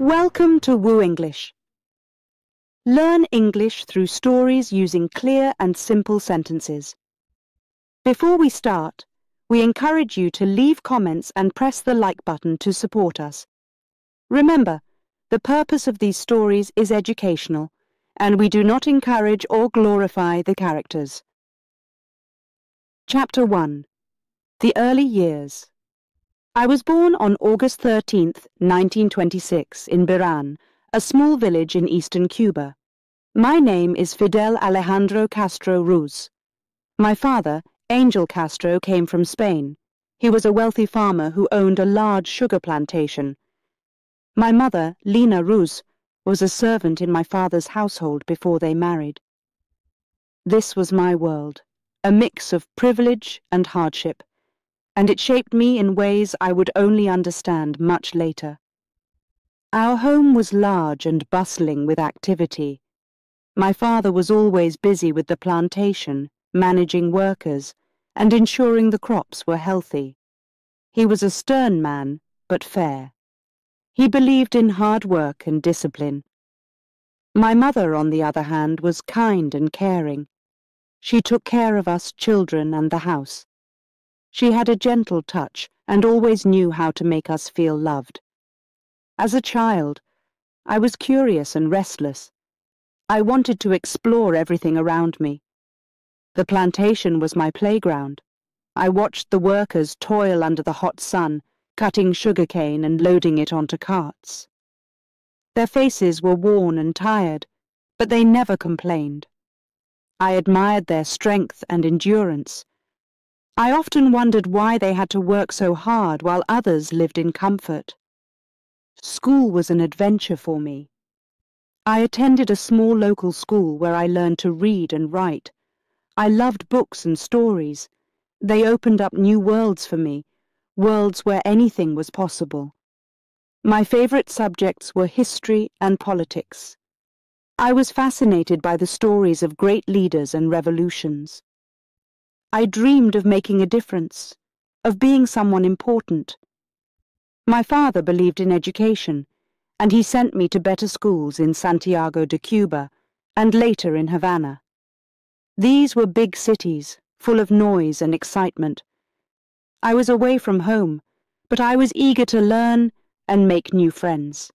Welcome to Woo English. Learn English through stories using clear and simple sentences. Before we start, we encourage you to leave comments and press the like button to support us. Remember, the purpose of these stories is educational, and we do not encourage or glorify the characters. Chapter 1 The Early Years I was born on August 13, 1926, in Biran, a small village in eastern Cuba. My name is Fidel Alejandro Castro Ruz. My father, Angel Castro, came from Spain. He was a wealthy farmer who owned a large sugar plantation. My mother, Lina Ruz, was a servant in my father's household before they married. This was my world a mix of privilege and hardship, and it shaped me in ways I would only understand much later. Our home was large and bustling with activity. My father was always busy with the plantation, managing workers, and ensuring the crops were healthy. He was a stern man, but fair. He believed in hard work and discipline. My mother, on the other hand, was kind and caring. She took care of us children and the house. She had a gentle touch and always knew how to make us feel loved. As a child, I was curious and restless. I wanted to explore everything around me. The plantation was my playground. I watched the workers toil under the hot sun, cutting sugarcane and loading it onto carts. Their faces were worn and tired, but they never complained. I admired their strength and endurance. I often wondered why they had to work so hard while others lived in comfort. School was an adventure for me. I attended a small local school where I learned to read and write. I loved books and stories. They opened up new worlds for me, worlds where anything was possible. My favorite subjects were history and politics. I was fascinated by the stories of great leaders and revolutions. I dreamed of making a difference, of being someone important. My father believed in education, and he sent me to better schools in Santiago de Cuba and later in Havana. These were big cities, full of noise and excitement. I was away from home, but I was eager to learn and make new friends.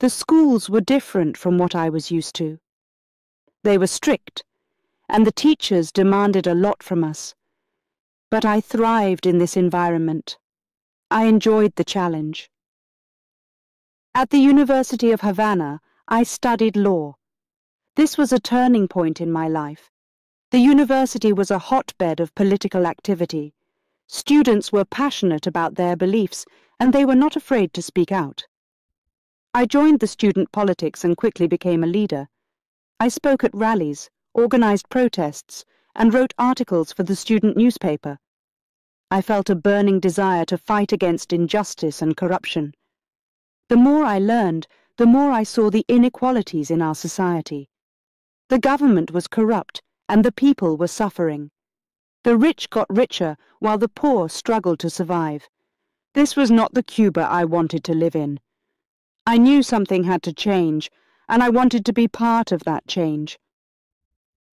The schools were different from what I was used to. They were strict, and the teachers demanded a lot from us. But I thrived in this environment. I enjoyed the challenge. At the University of Havana, I studied law. This was a turning point in my life. The university was a hotbed of political activity. Students were passionate about their beliefs, and they were not afraid to speak out. I joined the student politics and quickly became a leader. I spoke at rallies, organized protests, and wrote articles for the student newspaper. I felt a burning desire to fight against injustice and corruption. The more I learned, the more I saw the inequalities in our society. The government was corrupt, and the people were suffering. The rich got richer, while the poor struggled to survive. This was not the Cuba I wanted to live in. I knew something had to change, and I wanted to be part of that change.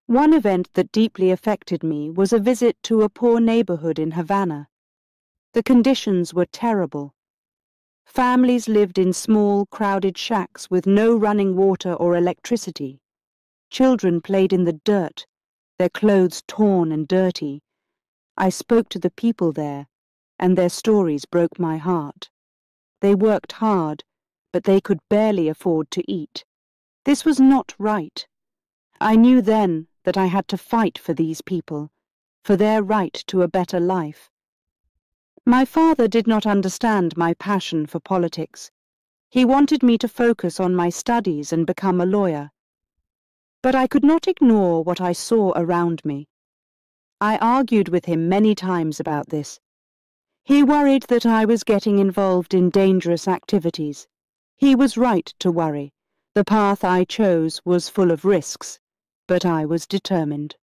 One event that deeply affected me was a visit to a poor neighborhood in Havana. The conditions were terrible. Families lived in small, crowded shacks with no running water or electricity. Children played in the dirt, their clothes torn and dirty. I spoke to the people there, and their stories broke my heart. They worked hard, but they could barely afford to eat. This was not right. I knew then that I had to fight for these people, for their right to a better life. My father did not understand my passion for politics. He wanted me to focus on my studies and become a lawyer. But I could not ignore what I saw around me. I argued with him many times about this. He worried that I was getting involved in dangerous activities. He was right to worry. The path I chose was full of risks, but I was determined.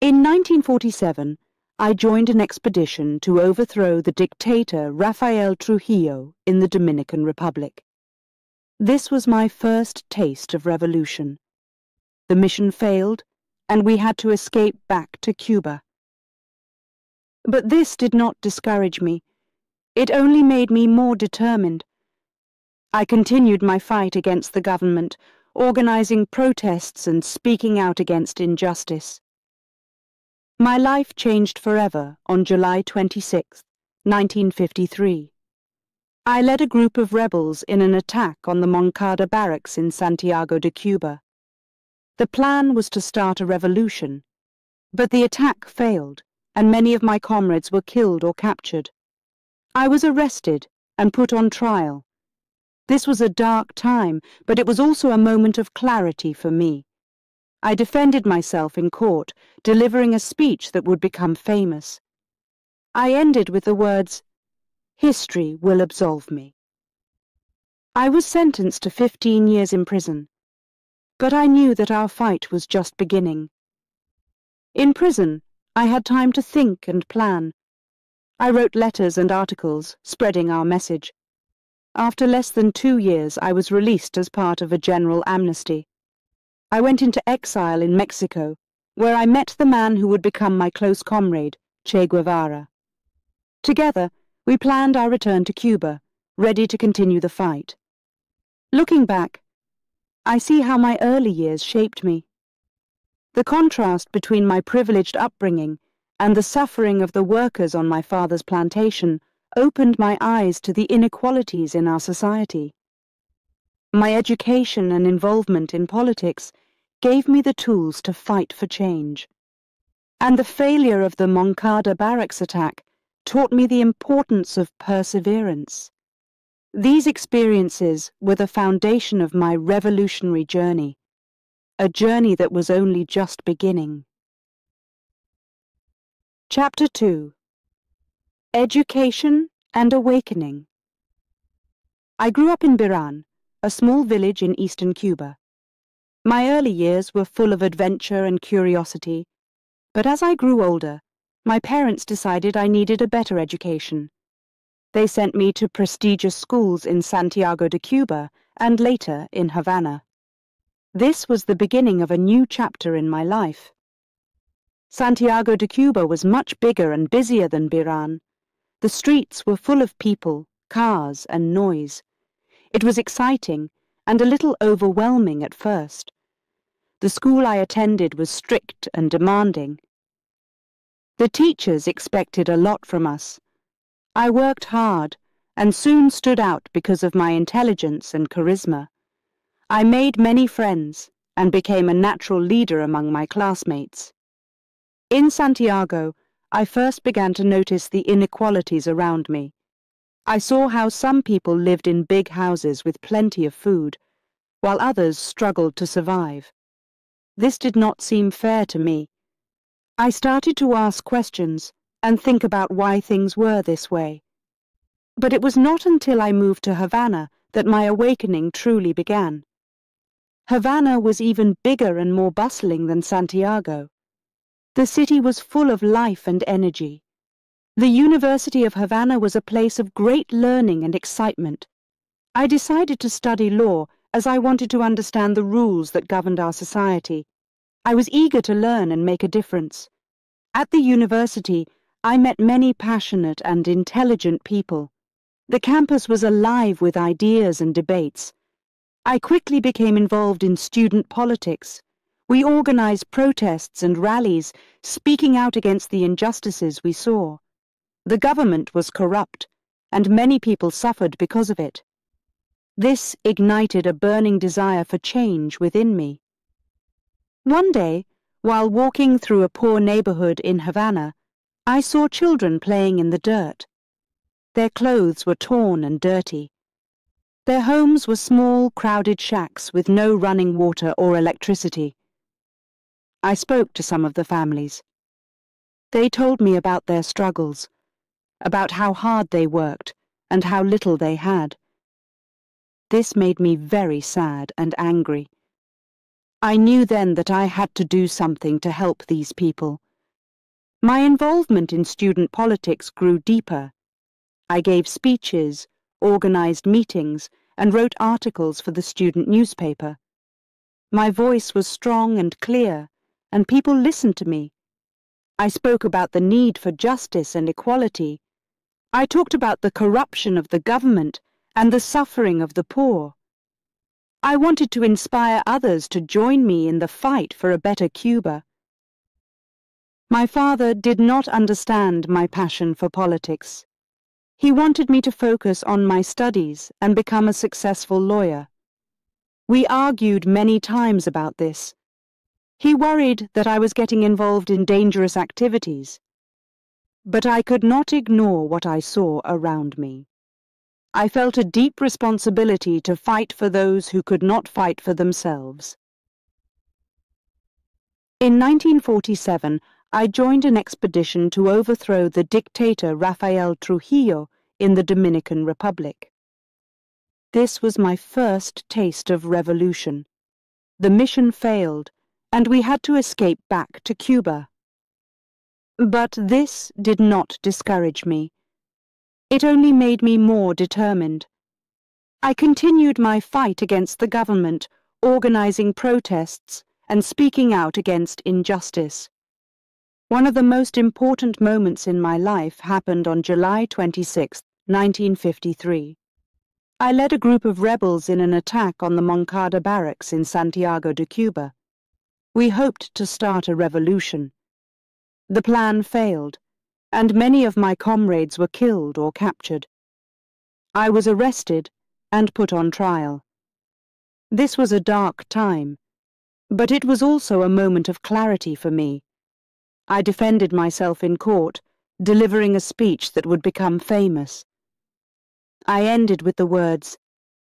In 1947, I joined an expedition to overthrow the dictator Rafael Trujillo in the Dominican Republic. This was my first taste of revolution. The mission failed, and we had to escape back to Cuba. But this did not discourage me. It only made me more determined. I continued my fight against the government, organizing protests and speaking out against injustice. My life changed forever on July 26, 1953. I led a group of rebels in an attack on the Moncada barracks in Santiago de Cuba. The plan was to start a revolution, but the attack failed, and many of my comrades were killed or captured. I was arrested and put on trial. This was a dark time, but it was also a moment of clarity for me. I defended myself in court, delivering a speech that would become famous. I ended with the words, History will absolve me. I was sentenced to 15 years in prison, but I knew that our fight was just beginning. In prison, I had time to think and plan. I wrote letters and articles, spreading our message. After less than two years, I was released as part of a general amnesty. I went into exile in Mexico, where I met the man who would become my close comrade, Che Guevara. Together, we planned our return to Cuba, ready to continue the fight. Looking back, I see how my early years shaped me. The contrast between my privileged upbringing and the suffering of the workers on my father's plantation opened my eyes to the inequalities in our society. My education and involvement in politics gave me the tools to fight for change. And the failure of the Moncada barracks attack taught me the importance of perseverance. These experiences were the foundation of my revolutionary journey, a journey that was only just beginning. Chapter 2 Education and Awakening I grew up in Biran, a small village in eastern Cuba. My early years were full of adventure and curiosity, but as I grew older, my parents decided I needed a better education. They sent me to prestigious schools in Santiago de Cuba and later in Havana. This was the beginning of a new chapter in my life. Santiago de Cuba was much bigger and busier than Biran. The streets were full of people, cars, and noise. It was exciting and a little overwhelming at first. The school I attended was strict and demanding. The teachers expected a lot from us. I worked hard and soon stood out because of my intelligence and charisma. I made many friends and became a natural leader among my classmates. In Santiago, I first began to notice the inequalities around me. I saw how some people lived in big houses with plenty of food, while others struggled to survive. This did not seem fair to me. I started to ask questions and think about why things were this way. But it was not until I moved to Havana that my awakening truly began. Havana was even bigger and more bustling than Santiago. The city was full of life and energy. The University of Havana was a place of great learning and excitement. I decided to study law as I wanted to understand the rules that governed our society. I was eager to learn and make a difference. At the university, I met many passionate and intelligent people. The campus was alive with ideas and debates. I quickly became involved in student politics. We organized protests and rallies, speaking out against the injustices we saw. The government was corrupt, and many people suffered because of it. This ignited a burning desire for change within me. One day, while walking through a poor neighborhood in Havana, I saw children playing in the dirt. Their clothes were torn and dirty. Their homes were small, crowded shacks with no running water or electricity. I spoke to some of the families. They told me about their struggles, about how hard they worked and how little they had. This made me very sad and angry. I knew then that I had to do something to help these people. My involvement in student politics grew deeper. I gave speeches, organized meetings, and wrote articles for the student newspaper. My voice was strong and clear, and people listened to me. I spoke about the need for justice and equality. I talked about the corruption of the government and the suffering of the poor. I wanted to inspire others to join me in the fight for a better Cuba. My father did not understand my passion for politics. He wanted me to focus on my studies and become a successful lawyer. We argued many times about this. He worried that I was getting involved in dangerous activities. But I could not ignore what I saw around me. I felt a deep responsibility to fight for those who could not fight for themselves. In 1947, I joined an expedition to overthrow the dictator Rafael Trujillo in the Dominican Republic. This was my first taste of revolution. The mission failed, and we had to escape back to Cuba. But this did not discourage me. It only made me more determined. I continued my fight against the government, organizing protests and speaking out against injustice. One of the most important moments in my life happened on July 26, 1953. I led a group of rebels in an attack on the Moncada barracks in Santiago de Cuba. We hoped to start a revolution. The plan failed, and many of my comrades were killed or captured. I was arrested and put on trial. This was a dark time, but it was also a moment of clarity for me. I defended myself in court, delivering a speech that would become famous. I ended with the words,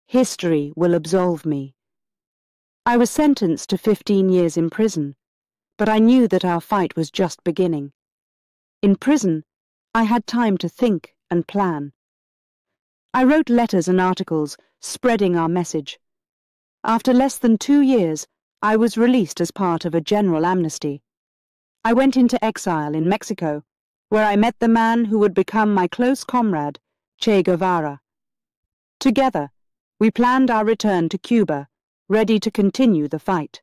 History will absolve me. I was sentenced to 15 years in prison, but I knew that our fight was just beginning. In prison, I had time to think and plan. I wrote letters and articles, spreading our message. After less than two years, I was released as part of a general amnesty. I went into exile in Mexico, where I met the man who would become my close comrade, Che Guevara. Together, we planned our return to Cuba, ready to continue the fight.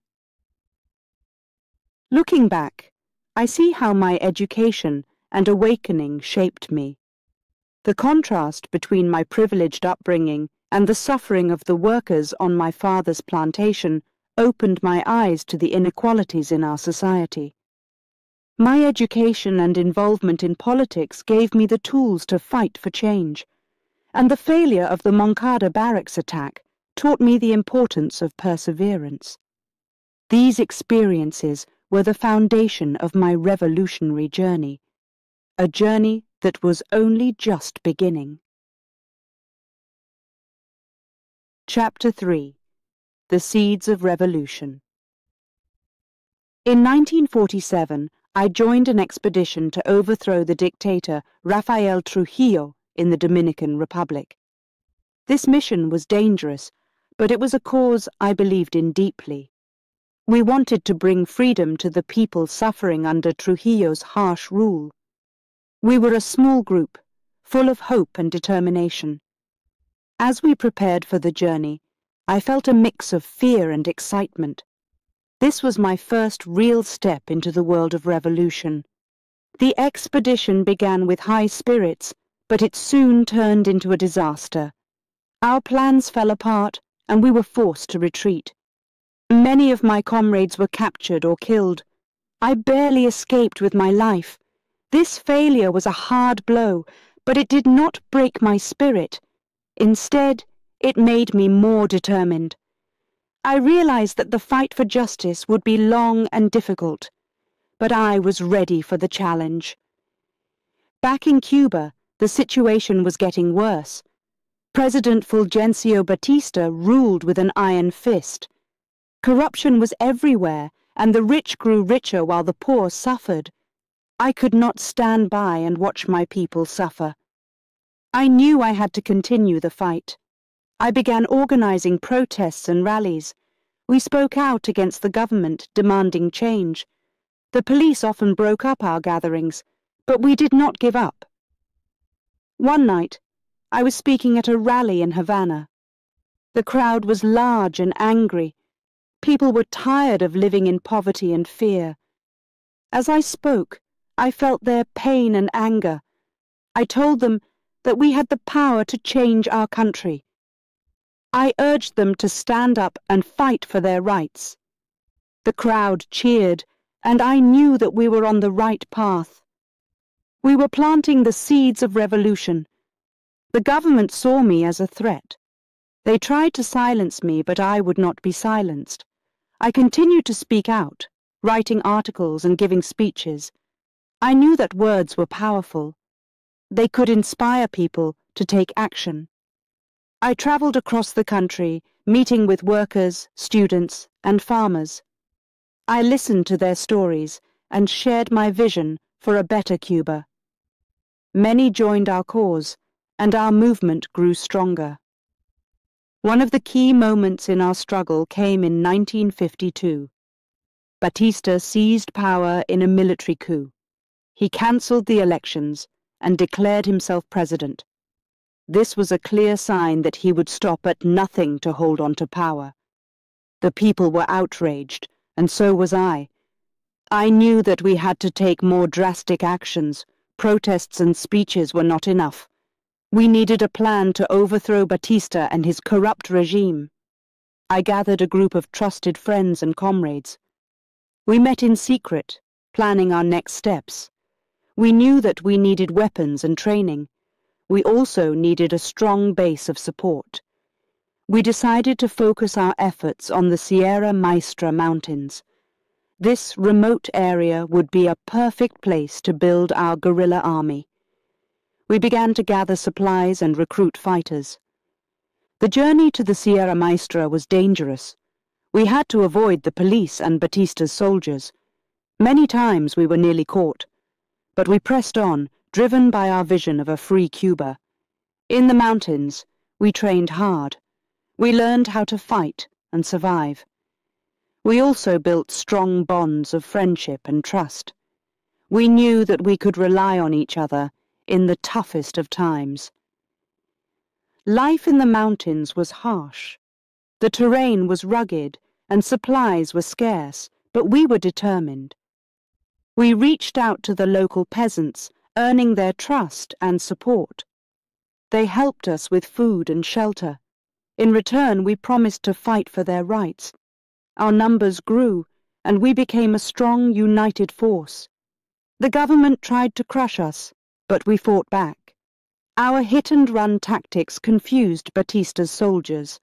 Looking back, I see how my education and awakening shaped me. The contrast between my privileged upbringing and the suffering of the workers on my father's plantation opened my eyes to the inequalities in our society. My education and involvement in politics gave me the tools to fight for change, and the failure of the Moncada barracks attack taught me the importance of perseverance. These experiences were the foundation of my revolutionary journey, a journey that was only just beginning. Chapter 3 The Seeds of Revolution In 1947, I joined an expedition to overthrow the dictator Rafael Trujillo in the Dominican Republic. This mission was dangerous, but it was a cause I believed in deeply. We wanted to bring freedom to the people suffering under Trujillo's harsh rule. We were a small group, full of hope and determination. As we prepared for the journey, I felt a mix of fear and excitement. This was my first real step into the world of revolution. The expedition began with high spirits, but it soon turned into a disaster. Our plans fell apart, and we were forced to retreat. Many of my comrades were captured or killed. I barely escaped with my life. This failure was a hard blow, but it did not break my spirit. Instead, it made me more determined. I realized that the fight for justice would be long and difficult, but I was ready for the challenge. Back in Cuba, the situation was getting worse. President Fulgencio Batista ruled with an iron fist. Corruption was everywhere, and the rich grew richer while the poor suffered. I could not stand by and watch my people suffer. I knew I had to continue the fight. I began organizing protests and rallies. We spoke out against the government, demanding change. The police often broke up our gatherings, but we did not give up. One night, I was speaking at a rally in Havana. The crowd was large and angry. People were tired of living in poverty and fear. As I spoke, I felt their pain and anger. I told them that we had the power to change our country. I urged them to stand up and fight for their rights. The crowd cheered, and I knew that we were on the right path. We were planting the seeds of revolution. The government saw me as a threat. They tried to silence me, but I would not be silenced. I continued to speak out, writing articles and giving speeches. I knew that words were powerful. They could inspire people to take action. I travelled across the country, meeting with workers, students, and farmers. I listened to their stories and shared my vision for a better Cuba. Many joined our cause, and our movement grew stronger. One of the key moments in our struggle came in 1952. Batista seized power in a military coup. He cancelled the elections and declared himself president. This was a clear sign that he would stop at nothing to hold on to power. The people were outraged and so was I. I knew that we had to take more drastic actions. Protests and speeches were not enough. We needed a plan to overthrow Batista and his corrupt regime. I gathered a group of trusted friends and comrades. We met in secret, planning our next steps. We knew that we needed weapons and training. We also needed a strong base of support we decided to focus our efforts on the Sierra Maestra Mountains. This remote area would be a perfect place to build our guerrilla army. We began to gather supplies and recruit fighters. The journey to the Sierra Maestra was dangerous. We had to avoid the police and Batista's soldiers. Many times we were nearly caught. But we pressed on, driven by our vision of a free Cuba. In the mountains, we trained hard. We learned how to fight and survive. We also built strong bonds of friendship and trust. We knew that we could rely on each other in the toughest of times. Life in the mountains was harsh. The terrain was rugged and supplies were scarce, but we were determined. We reached out to the local peasants, earning their trust and support. They helped us with food and shelter. In return, we promised to fight for their rights. Our numbers grew, and we became a strong, united force. The government tried to crush us, but we fought back. Our hit-and-run tactics confused Batista's soldiers.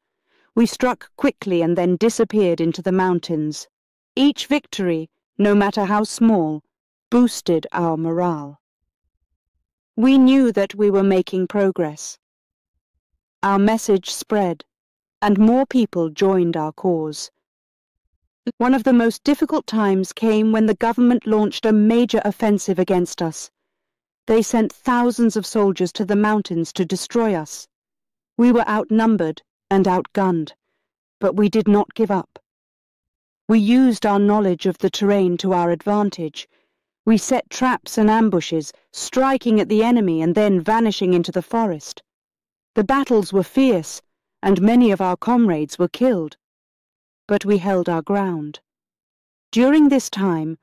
We struck quickly and then disappeared into the mountains. Each victory, no matter how small, boosted our morale. We knew that we were making progress. Our message spread, and more people joined our cause. One of the most difficult times came when the government launched a major offensive against us. They sent thousands of soldiers to the mountains to destroy us. We were outnumbered and outgunned, but we did not give up. We used our knowledge of the terrain to our advantage. We set traps and ambushes, striking at the enemy and then vanishing into the forest. The battles were fierce, and many of our comrades were killed. But we held our ground. During this time,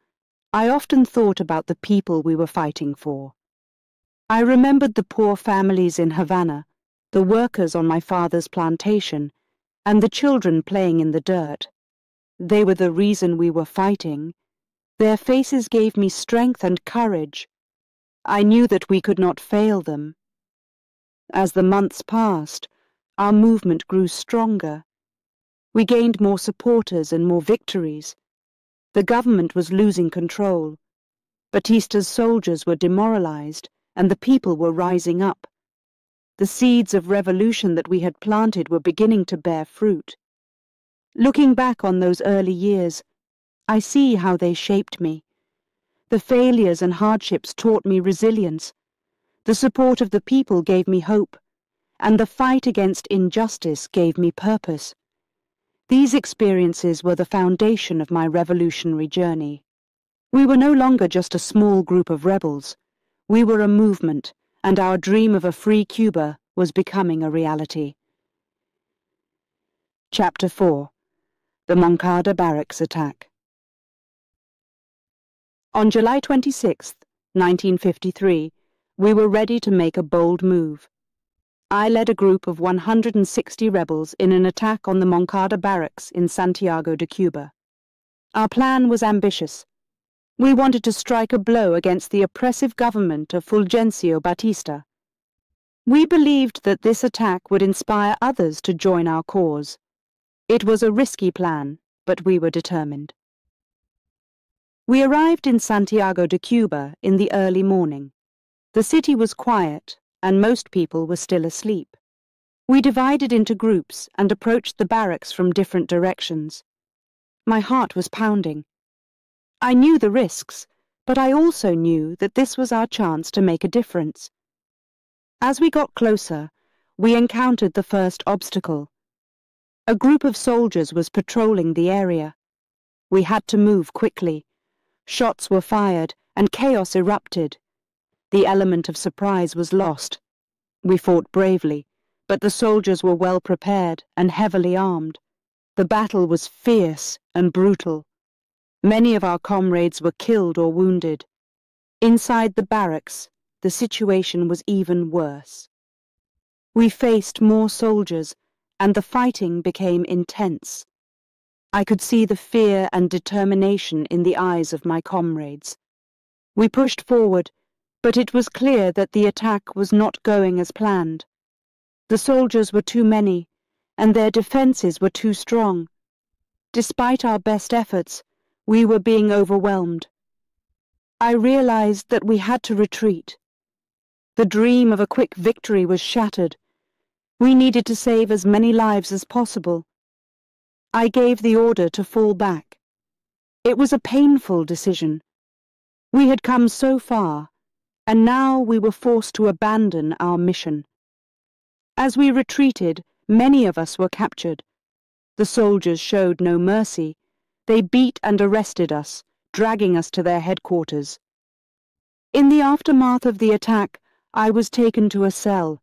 I often thought about the people we were fighting for. I remembered the poor families in Havana, the workers on my father's plantation, and the children playing in the dirt. They were the reason we were fighting. Their faces gave me strength and courage. I knew that we could not fail them. As the months passed, our movement grew stronger. We gained more supporters and more victories. The government was losing control. Batista's soldiers were demoralized, and the people were rising up. The seeds of revolution that we had planted were beginning to bear fruit. Looking back on those early years, I see how they shaped me. The failures and hardships taught me resilience, the support of the people gave me hope, and the fight against injustice gave me purpose. These experiences were the foundation of my revolutionary journey. We were no longer just a small group of rebels. We were a movement, and our dream of a free Cuba was becoming a reality. Chapter 4 The Moncada Barracks Attack On July 26, 1953, we were ready to make a bold move. I led a group of 160 rebels in an attack on the Moncada barracks in Santiago de Cuba. Our plan was ambitious. We wanted to strike a blow against the oppressive government of Fulgencio Batista. We believed that this attack would inspire others to join our cause. It was a risky plan, but we were determined. We arrived in Santiago de Cuba in the early morning. The city was quiet and most people were still asleep. We divided into groups and approached the barracks from different directions. My heart was pounding. I knew the risks, but I also knew that this was our chance to make a difference. As we got closer, we encountered the first obstacle. A group of soldiers was patrolling the area. We had to move quickly. Shots were fired, and chaos erupted. The element of surprise was lost. We fought bravely, but the soldiers were well prepared and heavily armed. The battle was fierce and brutal. Many of our comrades were killed or wounded. Inside the barracks, the situation was even worse. We faced more soldiers, and the fighting became intense. I could see the fear and determination in the eyes of my comrades. We pushed forward, but it was clear that the attack was not going as planned. The soldiers were too many, and their defences were too strong. Despite our best efforts, we were being overwhelmed. I realized that we had to retreat. The dream of a quick victory was shattered. We needed to save as many lives as possible. I gave the order to fall back. It was a painful decision. We had come so far, and now we were forced to abandon our mission. As we retreated, many of us were captured. The soldiers showed no mercy. They beat and arrested us, dragging us to their headquarters. In the aftermath of the attack, I was taken to a cell.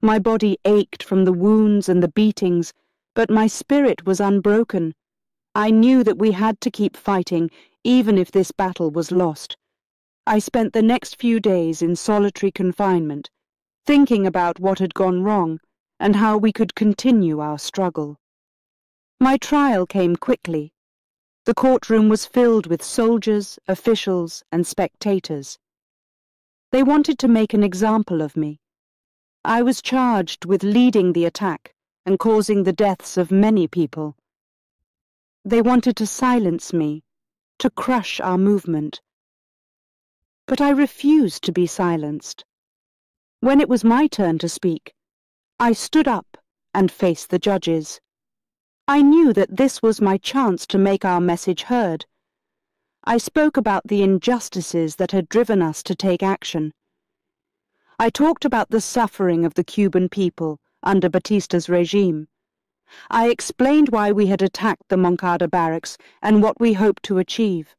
My body ached from the wounds and the beatings, but my spirit was unbroken. I knew that we had to keep fighting, even if this battle was lost. I spent the next few days in solitary confinement, thinking about what had gone wrong and how we could continue our struggle. My trial came quickly. The courtroom was filled with soldiers, officials, and spectators. They wanted to make an example of me. I was charged with leading the attack and causing the deaths of many people. They wanted to silence me, to crush our movement but I refused to be silenced. When it was my turn to speak, I stood up and faced the judges. I knew that this was my chance to make our message heard. I spoke about the injustices that had driven us to take action. I talked about the suffering of the Cuban people under Batista's regime. I explained why we had attacked the Moncada barracks and what we hoped to achieve.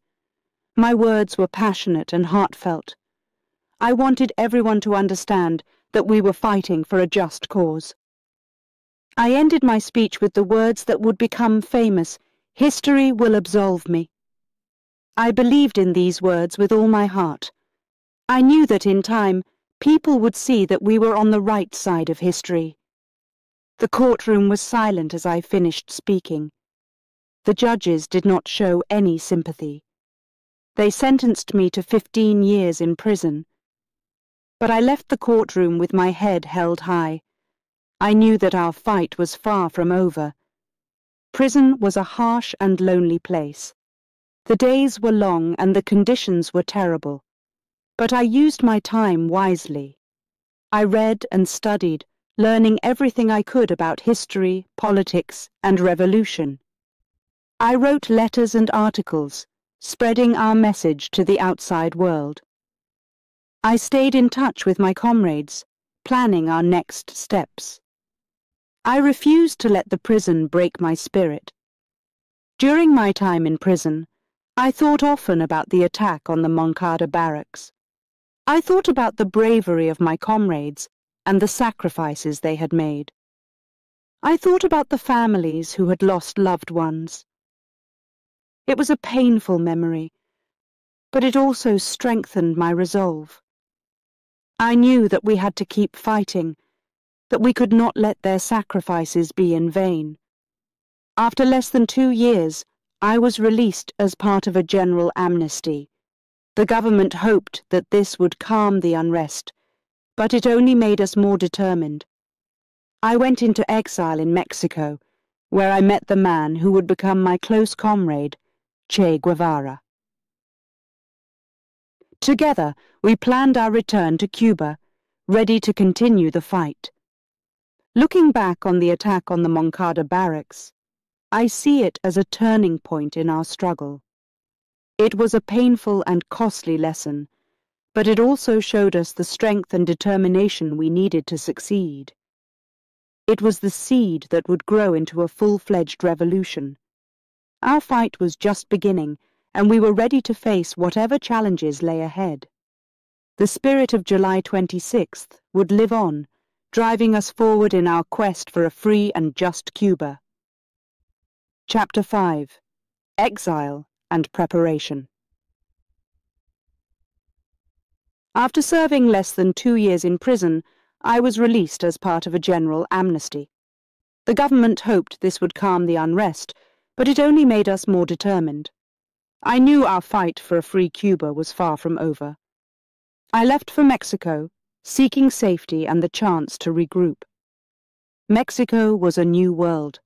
My words were passionate and heartfelt. I wanted everyone to understand that we were fighting for a just cause. I ended my speech with the words that would become famous, History will absolve me. I believed in these words with all my heart. I knew that in time, people would see that we were on the right side of history. The courtroom was silent as I finished speaking. The judges did not show any sympathy. They sentenced me to fifteen years in prison. But I left the courtroom with my head held high. I knew that our fight was far from over. Prison was a harsh and lonely place. The days were long and the conditions were terrible. But I used my time wisely. I read and studied, learning everything I could about history, politics, and revolution. I wrote letters and articles, spreading our message to the outside world. I stayed in touch with my comrades, planning our next steps. I refused to let the prison break my spirit. During my time in prison, I thought often about the attack on the Moncada barracks. I thought about the bravery of my comrades and the sacrifices they had made. I thought about the families who had lost loved ones. It was a painful memory, but it also strengthened my resolve. I knew that we had to keep fighting, that we could not let their sacrifices be in vain. After less than two years, I was released as part of a general amnesty. The government hoped that this would calm the unrest, but it only made us more determined. I went into exile in Mexico, where I met the man who would become my close comrade, Che Guevara. Together, we planned our return to Cuba, ready to continue the fight. Looking back on the attack on the Moncada barracks, I see it as a turning point in our struggle. It was a painful and costly lesson, but it also showed us the strength and determination we needed to succeed. It was the seed that would grow into a full-fledged revolution. Our fight was just beginning, and we were ready to face whatever challenges lay ahead. The spirit of July 26th would live on, driving us forward in our quest for a free and just Cuba. Chapter 5 Exile and Preparation After serving less than two years in prison, I was released as part of a general amnesty. The government hoped this would calm the unrest, but it only made us more determined. I knew our fight for a free Cuba was far from over. I left for Mexico, seeking safety and the chance to regroup. Mexico was a new world.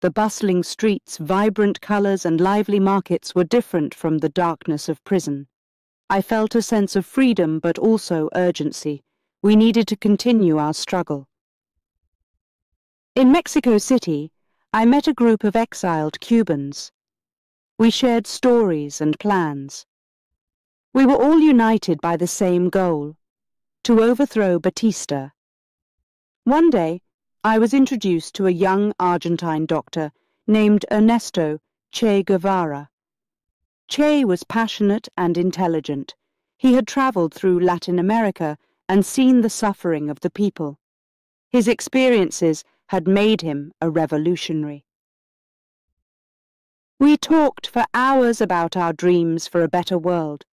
The bustling streets, vibrant colours and lively markets were different from the darkness of prison. I felt a sense of freedom but also urgency. We needed to continue our struggle. In Mexico City, I met a group of exiled Cubans. We shared stories and plans. We were all united by the same goal, to overthrow Batista. One day, I was introduced to a young Argentine doctor named Ernesto Che Guevara. Che was passionate and intelligent. He had traveled through Latin America and seen the suffering of the people. His experiences had made him a revolutionary. We talked for hours about our dreams for a better world.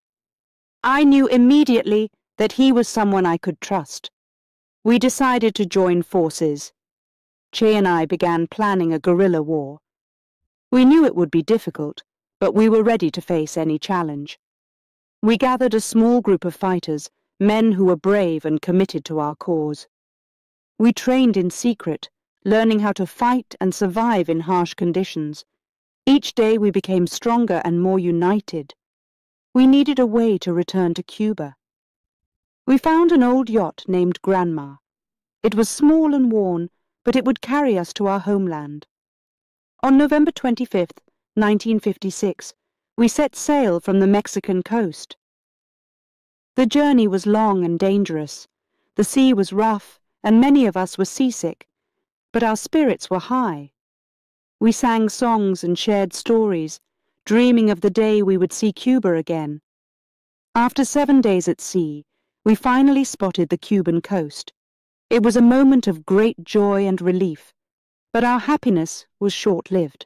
I knew immediately that he was someone I could trust. We decided to join forces. Che and I began planning a guerrilla war. We knew it would be difficult, but we were ready to face any challenge. We gathered a small group of fighters men who were brave and committed to our cause. We trained in secret, learning how to fight and survive in harsh conditions. Each day we became stronger and more united. We needed a way to return to Cuba. We found an old yacht named Granma. It was small and worn, but it would carry us to our homeland. On November 25th, 1956, we set sail from the Mexican coast. The journey was long and dangerous. The sea was rough, and many of us were seasick, but our spirits were high. We sang songs and shared stories, dreaming of the day we would see Cuba again. After seven days at sea, we finally spotted the Cuban coast. It was a moment of great joy and relief, but our happiness was short-lived.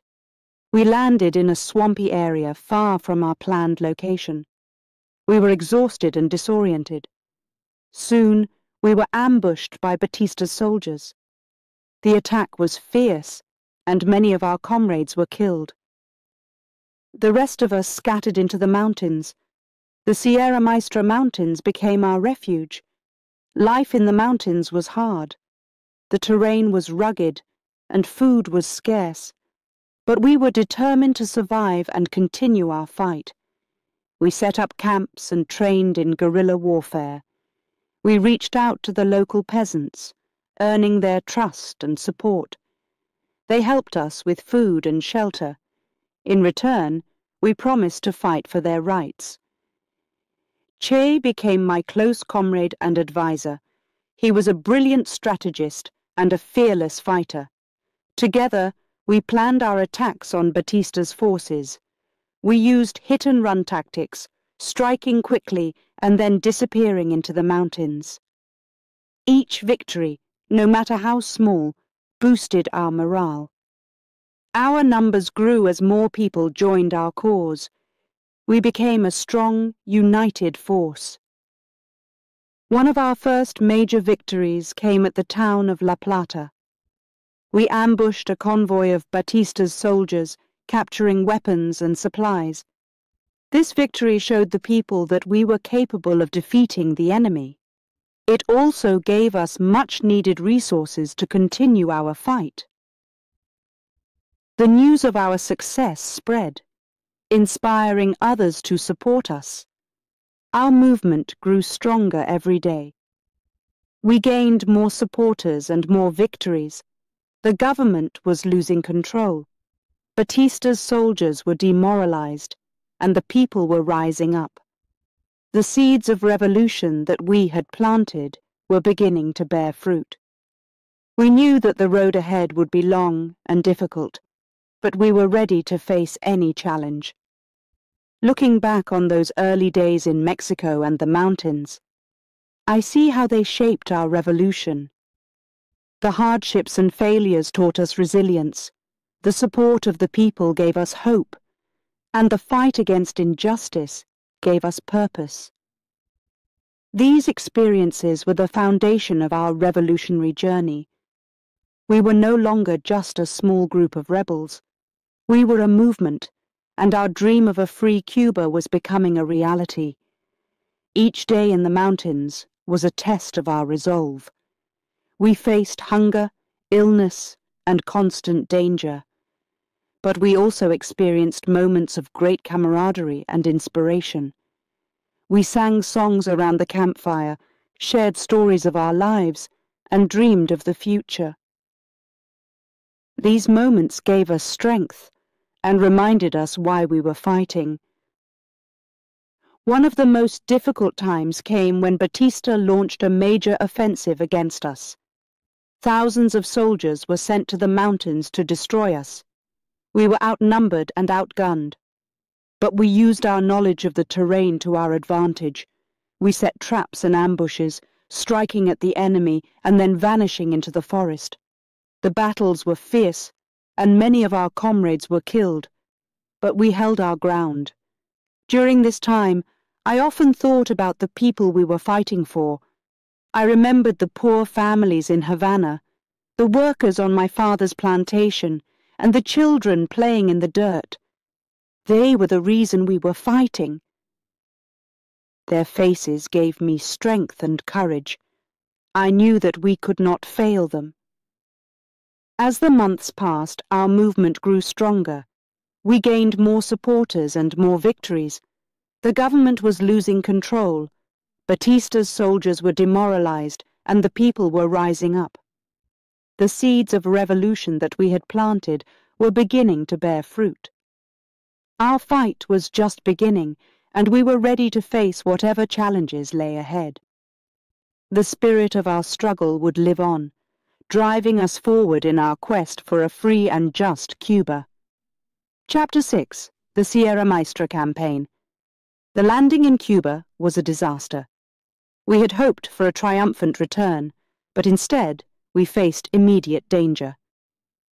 We landed in a swampy area far from our planned location. We were exhausted and disoriented. Soon, we were ambushed by Batista's soldiers. The attack was fierce, and many of our comrades were killed. The rest of us scattered into the mountains. The Sierra Maestra Mountains became our refuge. Life in the mountains was hard. The terrain was rugged, and food was scarce. But we were determined to survive and continue our fight. We set up camps and trained in guerrilla warfare. We reached out to the local peasants, earning their trust and support. They helped us with food and shelter. In return, we promised to fight for their rights. Che became my close comrade and adviser. He was a brilliant strategist and a fearless fighter. Together, we planned our attacks on Batista's forces. We used hit-and-run tactics, striking quickly and then disappearing into the mountains. Each victory, no matter how small, boosted our morale. Our numbers grew as more people joined our cause. We became a strong, united force. One of our first major victories came at the town of La Plata. We ambushed a convoy of Batista's soldiers, capturing weapons and supplies. This victory showed the people that we were capable of defeating the enemy. It also gave us much needed resources to continue our fight. The news of our success spread, inspiring others to support us. Our movement grew stronger every day. We gained more supporters and more victories. The government was losing control. Batista's soldiers were demoralized, and the people were rising up. The seeds of revolution that we had planted were beginning to bear fruit. We knew that the road ahead would be long and difficult, but we were ready to face any challenge. Looking back on those early days in Mexico and the mountains, I see how they shaped our revolution. The hardships and failures taught us resilience, the support of the people gave us hope, and the fight against injustice gave us purpose. These experiences were the foundation of our revolutionary journey. We were no longer just a small group of rebels. We were a movement, and our dream of a free Cuba was becoming a reality. Each day in the mountains was a test of our resolve. We faced hunger, illness, and constant danger. But we also experienced moments of great camaraderie and inspiration. We sang songs around the campfire, shared stories of our lives, and dreamed of the future. These moments gave us strength and reminded us why we were fighting. One of the most difficult times came when Batista launched a major offensive against us. Thousands of soldiers were sent to the mountains to destroy us. We were outnumbered and outgunned. But we used our knowledge of the terrain to our advantage. We set traps and ambushes, striking at the enemy and then vanishing into the forest. The battles were fierce, and many of our comrades were killed, but we held our ground. During this time, I often thought about the people we were fighting for. I remembered the poor families in Havana, the workers on my father's plantation, and the children playing in the dirt. They were the reason we were fighting. Their faces gave me strength and courage. I knew that we could not fail them. As the months passed, our movement grew stronger. We gained more supporters and more victories. The government was losing control. Batista's soldiers were demoralized, and the people were rising up. The seeds of revolution that we had planted were beginning to bear fruit. Our fight was just beginning, and we were ready to face whatever challenges lay ahead. The spirit of our struggle would live on driving us forward in our quest for a free and just Cuba. Chapter 6 The Sierra Maestra Campaign The landing in Cuba was a disaster. We had hoped for a triumphant return, but instead we faced immediate danger.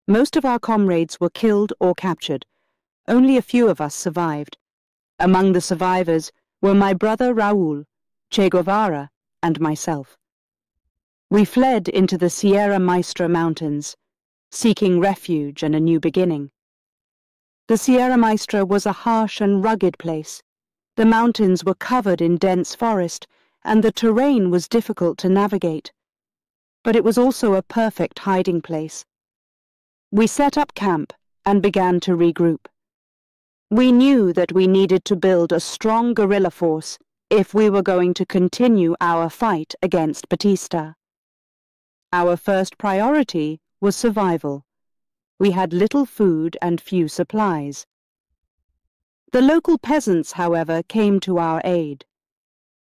Most of our comrades were killed or captured. Only a few of us survived. Among the survivors were my brother Raul, Che Guevara, and myself. We fled into the Sierra Maestra Mountains, seeking refuge and a new beginning. The Sierra Maestra was a harsh and rugged place. The mountains were covered in dense forest, and the terrain was difficult to navigate. But it was also a perfect hiding place. We set up camp and began to regroup. We knew that we needed to build a strong guerrilla force if we were going to continue our fight against Batista. Our first priority was survival. We had little food and few supplies. The local peasants, however, came to our aid.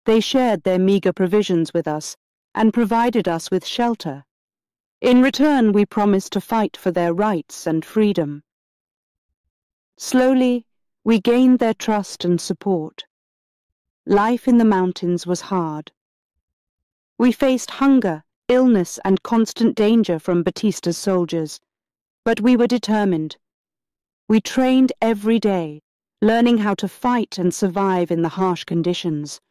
They shared their meagre provisions with us and provided us with shelter. In return, we promised to fight for their rights and freedom. Slowly, We gained their trust and support. Life in the mountains was hard. We faced hunger, illness, and constant danger from Batista's soldiers, but we were determined. We trained every day, learning how to fight and survive in the harsh conditions.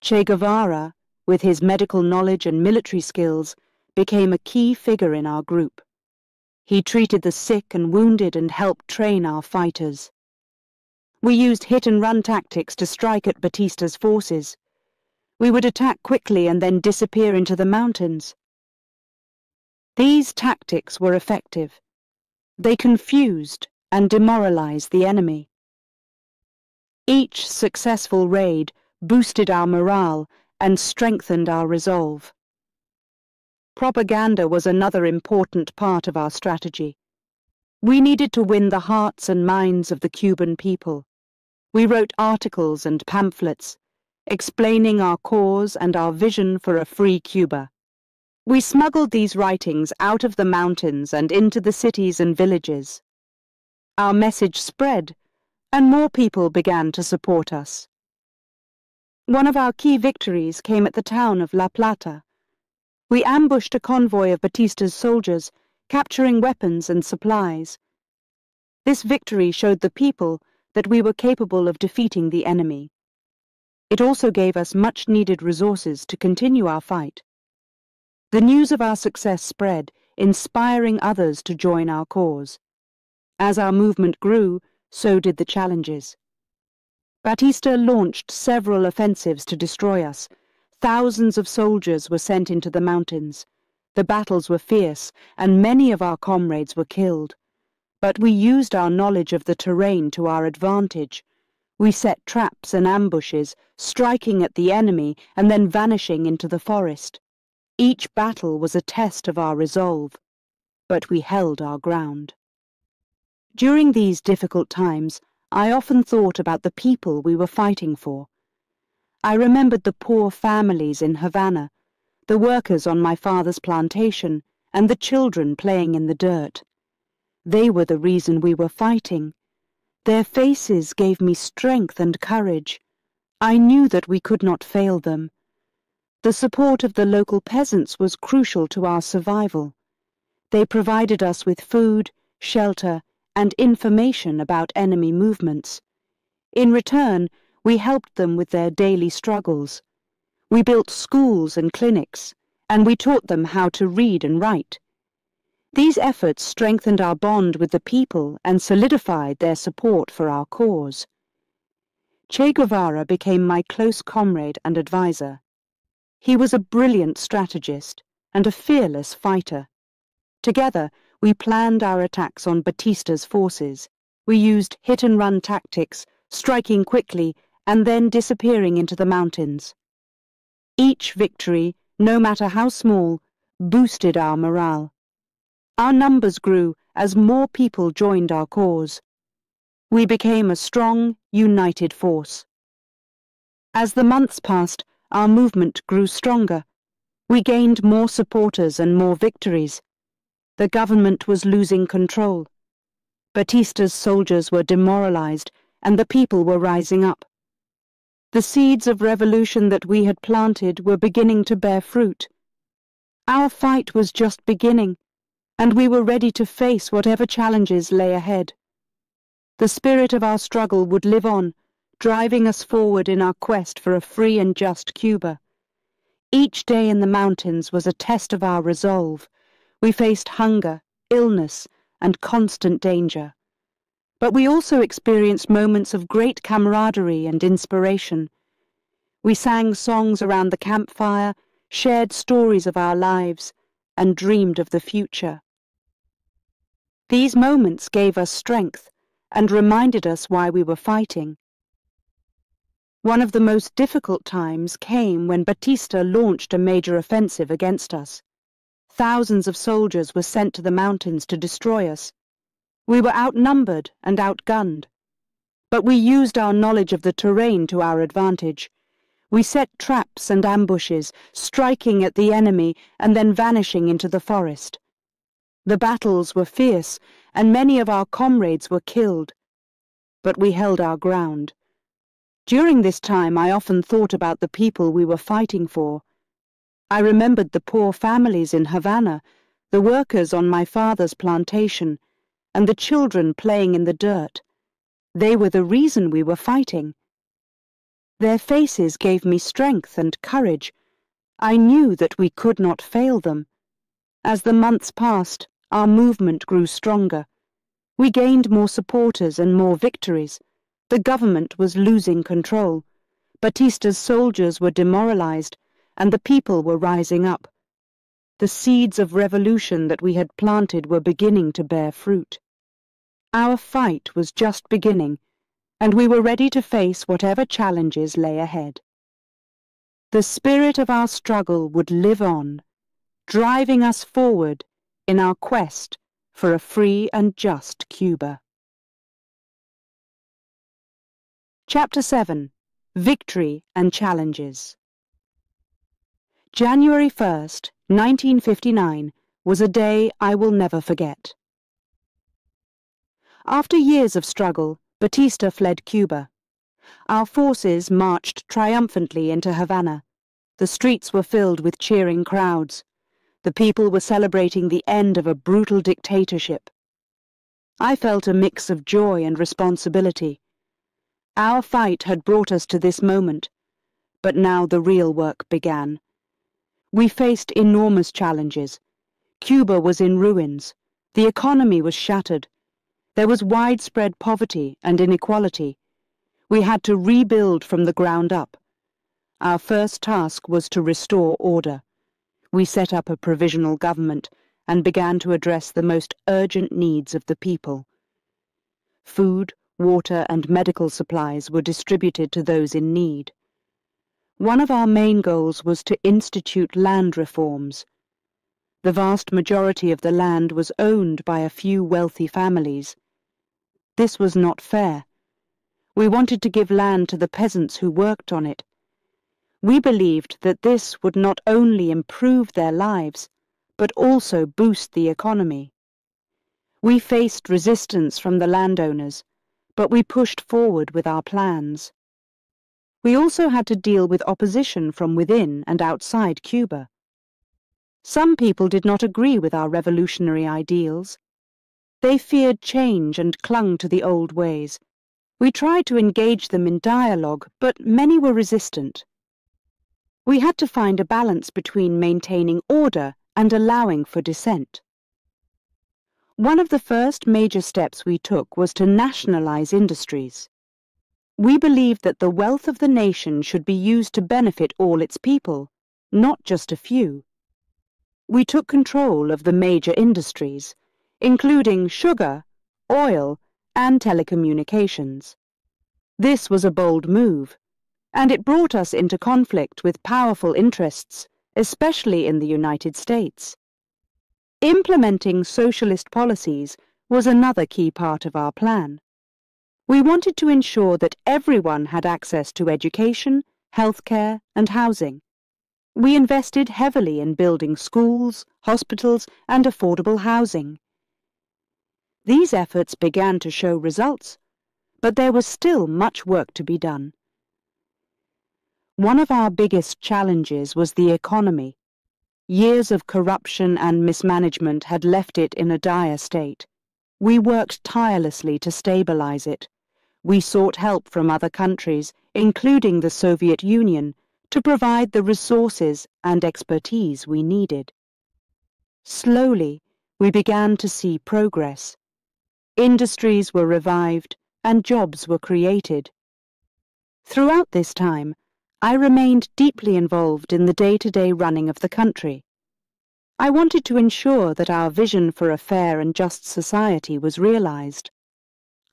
Che Guevara, with his medical knowledge and military skills, became a key figure in our group. He treated the sick and wounded and helped train our fighters. We used hit-and-run tactics to strike at Batista's forces. We would attack quickly and then disappear into the mountains. These tactics were effective. They confused and demoralized the enemy. Each successful raid boosted our morale and strengthened our resolve. Propaganda was another important part of our strategy. We needed to win the hearts and minds of the Cuban people. We wrote articles and pamphlets, explaining our cause and our vision for a free Cuba. We smuggled these writings out of the mountains and into the cities and villages. Our message spread, and more people began to support us. One of our key victories came at the town of La Plata. We ambushed a convoy of Batista's soldiers, capturing weapons and supplies. This victory showed the people that we were capable of defeating the enemy. It also gave us much needed resources to continue our fight. The news of our success spread, inspiring others to join our cause. As our movement grew, so did the challenges. Batista launched several offensives to destroy us. Thousands of soldiers were sent into the mountains. The battles were fierce, and many of our comrades were killed. But we used our knowledge of the terrain to our advantage. We set traps and ambushes, striking at the enemy and then vanishing into the forest. Each battle was a test of our resolve, but we held our ground. During these difficult times, I often thought about the people we were fighting for. I remembered the poor families in Havana, the workers on my father's plantation, and the children playing in the dirt. They were the reason we were fighting. Their faces gave me strength and courage. I knew that we could not fail them. The support of the local peasants was crucial to our survival. They provided us with food, shelter, and information about enemy movements. In return, we helped them with their daily struggles. We built schools and clinics, and we taught them how to read and write. These efforts strengthened our bond with the people and solidified their support for our cause. Che Guevara became my close comrade and adviser. He was a brilliant strategist and a fearless fighter. Together, we planned our attacks on Batista's forces. We used hit-and-run tactics, striking quickly and then disappearing into the mountains. Each victory, no matter how small, boosted our morale. Our numbers grew as more people joined our cause. We became a strong, united force. As the months passed, our movement grew stronger. We gained more supporters and more victories. The government was losing control. Batista's soldiers were demoralized, and the people were rising up. The seeds of revolution that we had planted were beginning to bear fruit. Our fight was just beginning and we were ready to face whatever challenges lay ahead. The spirit of our struggle would live on, driving us forward in our quest for a free and just Cuba. Each day in the mountains was a test of our resolve. We faced hunger, illness, and constant danger. But we also experienced moments of great camaraderie and inspiration. We sang songs around the campfire, shared stories of our lives, and dreamed of the future. These moments gave us strength and reminded us why we were fighting. One of the most difficult times came when Batista launched a major offensive against us. Thousands of soldiers were sent to the mountains to destroy us. We were outnumbered and outgunned. But we used our knowledge of the terrain to our advantage. We set traps and ambushes, striking at the enemy and then vanishing into the forest. The battles were fierce, and many of our comrades were killed. but we held our ground. During this time, I often thought about the people we were fighting for. I remembered the poor families in Havana, the workers on my father's plantation, and the children playing in the dirt. They were the reason we were fighting. Their faces gave me strength and courage. I knew that we could not fail them. As the months passed, our movement grew stronger. We gained more supporters and more victories. The government was losing control. Batista's soldiers were demoralized, and the people were rising up. The seeds of revolution that we had planted were beginning to bear fruit. Our fight was just beginning, and we were ready to face whatever challenges lay ahead. The spirit of our struggle would live on, driving us forward in our quest for a free and just Cuba. Chapter 7 Victory and Challenges January 1st, 1959 was a day I will never forget. After years of struggle, Batista fled Cuba. Our forces marched triumphantly into Havana. The streets were filled with cheering crowds. The people were celebrating the end of a brutal dictatorship. I felt a mix of joy and responsibility. Our fight had brought us to this moment, but now the real work began. We faced enormous challenges. Cuba was in ruins. The economy was shattered. There was widespread poverty and inequality. We had to rebuild from the ground up. Our first task was to restore order. We set up a provisional government and began to address the most urgent needs of the people. Food, water and medical supplies were distributed to those in need. One of our main goals was to institute land reforms. The vast majority of the land was owned by a few wealthy families. This was not fair. We wanted to give land to the peasants who worked on it. We believed that this would not only improve their lives, but also boost the economy. We faced resistance from the landowners, but we pushed forward with our plans. We also had to deal with opposition from within and outside Cuba. Some people did not agree with our revolutionary ideals. They feared change and clung to the old ways. We tried to engage them in dialogue, but many were resistant. We had to find a balance between maintaining order and allowing for dissent. One of the first major steps we took was to nationalize industries. We believed that the wealth of the nation should be used to benefit all its people, not just a few. We took control of the major industries, including sugar, oil, and telecommunications. This was a bold move, and it brought us into conflict with powerful interests, especially in the United States. Implementing socialist policies was another key part of our plan. We wanted to ensure that everyone had access to education, healthcare, and housing. We invested heavily in building schools, hospitals, and affordable housing. These efforts began to show results, but there was still much work to be done. One of our biggest challenges was the economy. Years of corruption and mismanagement had left it in a dire state. We worked tirelessly to stabilize it. We sought help from other countries, including the Soviet Union, to provide the resources and expertise we needed. Slowly, we began to see progress. Industries were revived and jobs were created. Throughout this time, I remained deeply involved in the day-to-day -day running of the country. I wanted to ensure that our vision for a fair and just society was realized.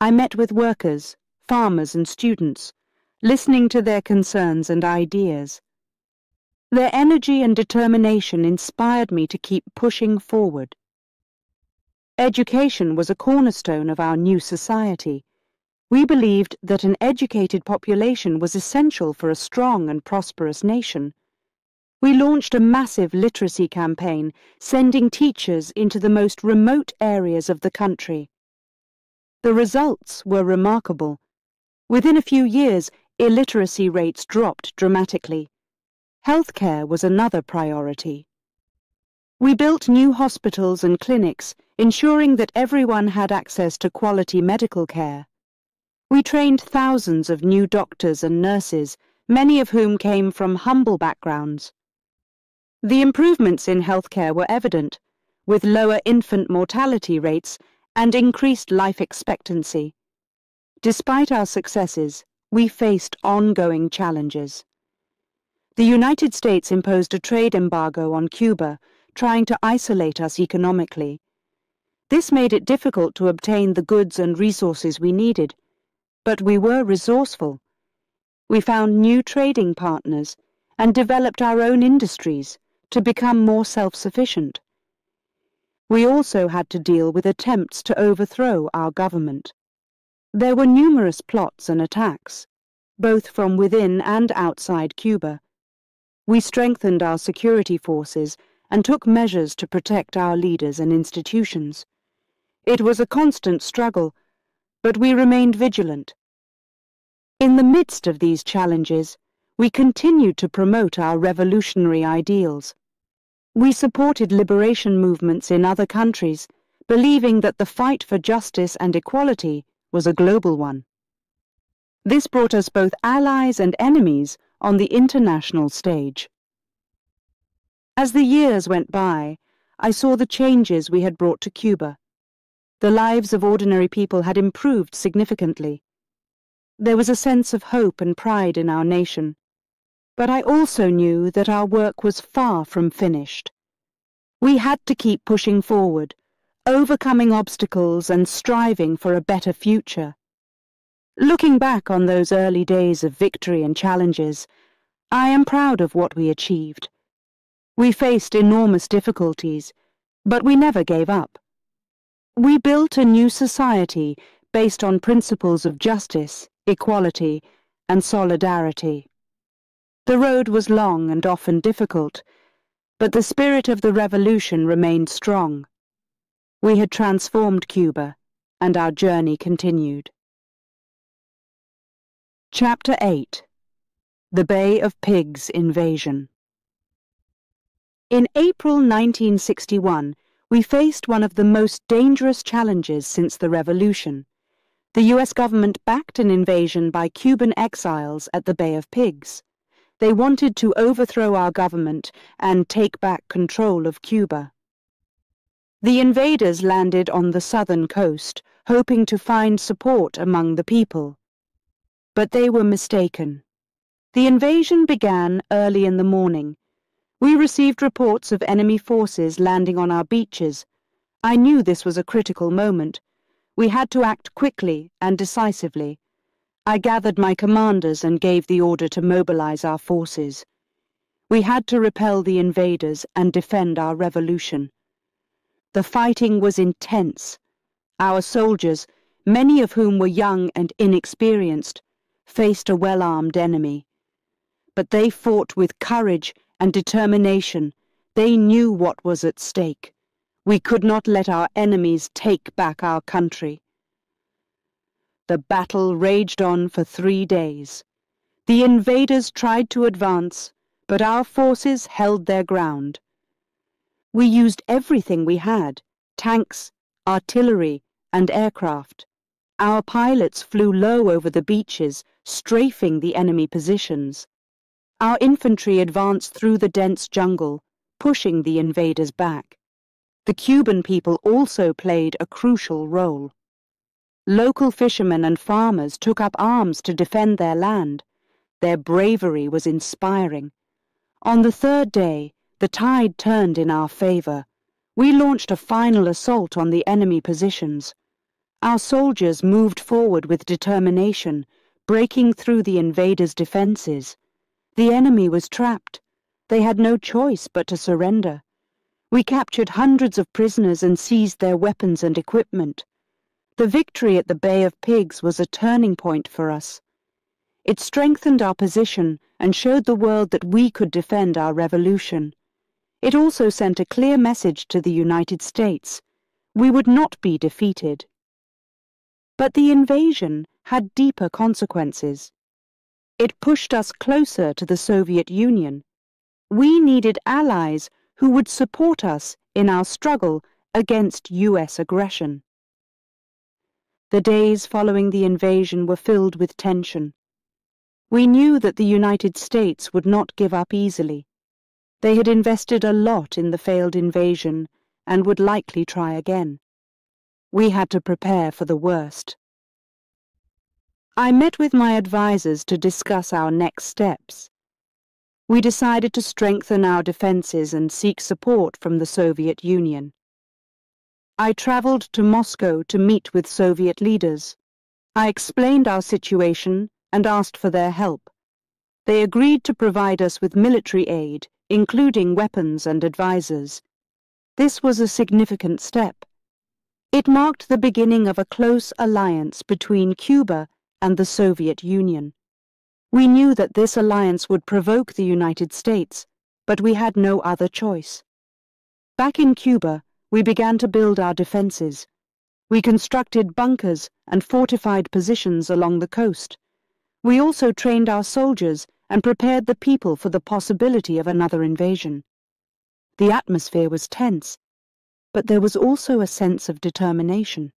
I met with workers, farmers and students, listening to their concerns and ideas. Their energy and determination inspired me to keep pushing forward. Education was a cornerstone of our new society, we believed that an educated population was essential for a strong and prosperous nation. We launched a massive literacy campaign, sending teachers into the most remote areas of the country. The results were remarkable. Within a few years, illiteracy rates dropped dramatically. Healthcare was another priority. We built new hospitals and clinics, ensuring that everyone had access to quality medical care. We trained thousands of new doctors and nurses, many of whom came from humble backgrounds. The improvements in healthcare were evident, with lower infant mortality rates and increased life expectancy. Despite our successes, we faced ongoing challenges. The United States imposed a trade embargo on Cuba, trying to isolate us economically. This made it difficult to obtain the goods and resources we needed, but we were resourceful. We found new trading partners and developed our own industries to become more self-sufficient. We also had to deal with attempts to overthrow our government. There were numerous plots and attacks, both from within and outside Cuba. We strengthened our security forces and took measures to protect our leaders and institutions. It was a constant struggle, but we remained vigilant. In the midst of these challenges, we continued to promote our revolutionary ideals. We supported liberation movements in other countries, believing that the fight for justice and equality was a global one. This brought us both allies and enemies on the international stage. As the years went by, I saw the changes we had brought to Cuba. The lives of ordinary people had improved significantly. There was a sense of hope and pride in our nation. But I also knew that our work was far from finished. We had to keep pushing forward, overcoming obstacles and striving for a better future. Looking back on those early days of victory and challenges, I am proud of what we achieved. We faced enormous difficulties, but we never gave up. We built a new society based on principles of justice, equality, and solidarity. The road was long and often difficult, but the spirit of the revolution remained strong. We had transformed Cuba, and our journey continued. Chapter 8 The Bay of Pigs Invasion In April 1961, we faced one of the most dangerous challenges since the revolution. The US government backed an invasion by Cuban exiles at the Bay of Pigs. They wanted to overthrow our government and take back control of Cuba. The invaders landed on the southern coast, hoping to find support among the people. But they were mistaken. The invasion began early in the morning. We received reports of enemy forces landing on our beaches. I knew this was a critical moment. We had to act quickly and decisively. I gathered my commanders and gave the order to mobilize our forces. We had to repel the invaders and defend our revolution. The fighting was intense. Our soldiers, many of whom were young and inexperienced, faced a well-armed enemy. But they fought with courage and determination. They knew what was at stake. We could not let our enemies take back our country. The battle raged on for three days. The invaders tried to advance, but our forces held their ground. We used everything we had, tanks, artillery, and aircraft. Our pilots flew low over the beaches, strafing the enemy positions. Our infantry advanced through the dense jungle, pushing the invaders back. The Cuban people also played a crucial role. Local fishermen and farmers took up arms to defend their land. Their bravery was inspiring. On the third day, the tide turned in our favor. We launched a final assault on the enemy positions. Our soldiers moved forward with determination, breaking through the invaders' defenses. The enemy was trapped. They had no choice but to surrender. We captured hundreds of prisoners and seized their weapons and equipment. The victory at the Bay of Pigs was a turning point for us. It strengthened our position and showed the world that we could defend our revolution. It also sent a clear message to the United States. We would not be defeated. But the invasion had deeper consequences. It pushed us closer to the Soviet Union. We needed allies who would support us in our struggle against US aggression. The days following the invasion were filled with tension. We knew that the United States would not give up easily. They had invested a lot in the failed invasion and would likely try again. We had to prepare for the worst. I met with my advisers to discuss our next steps. We decided to strengthen our defenses and seek support from the Soviet Union. I traveled to Moscow to meet with Soviet leaders. I explained our situation and asked for their help. They agreed to provide us with military aid, including weapons and advisers. This was a significant step. It marked the beginning of a close alliance between Cuba and the Soviet Union. We knew that this alliance would provoke the United States, but we had no other choice. Back in Cuba, we began to build our defenses. We constructed bunkers and fortified positions along the coast. We also trained our soldiers and prepared the people for the possibility of another invasion. The atmosphere was tense, but there was also a sense of determination.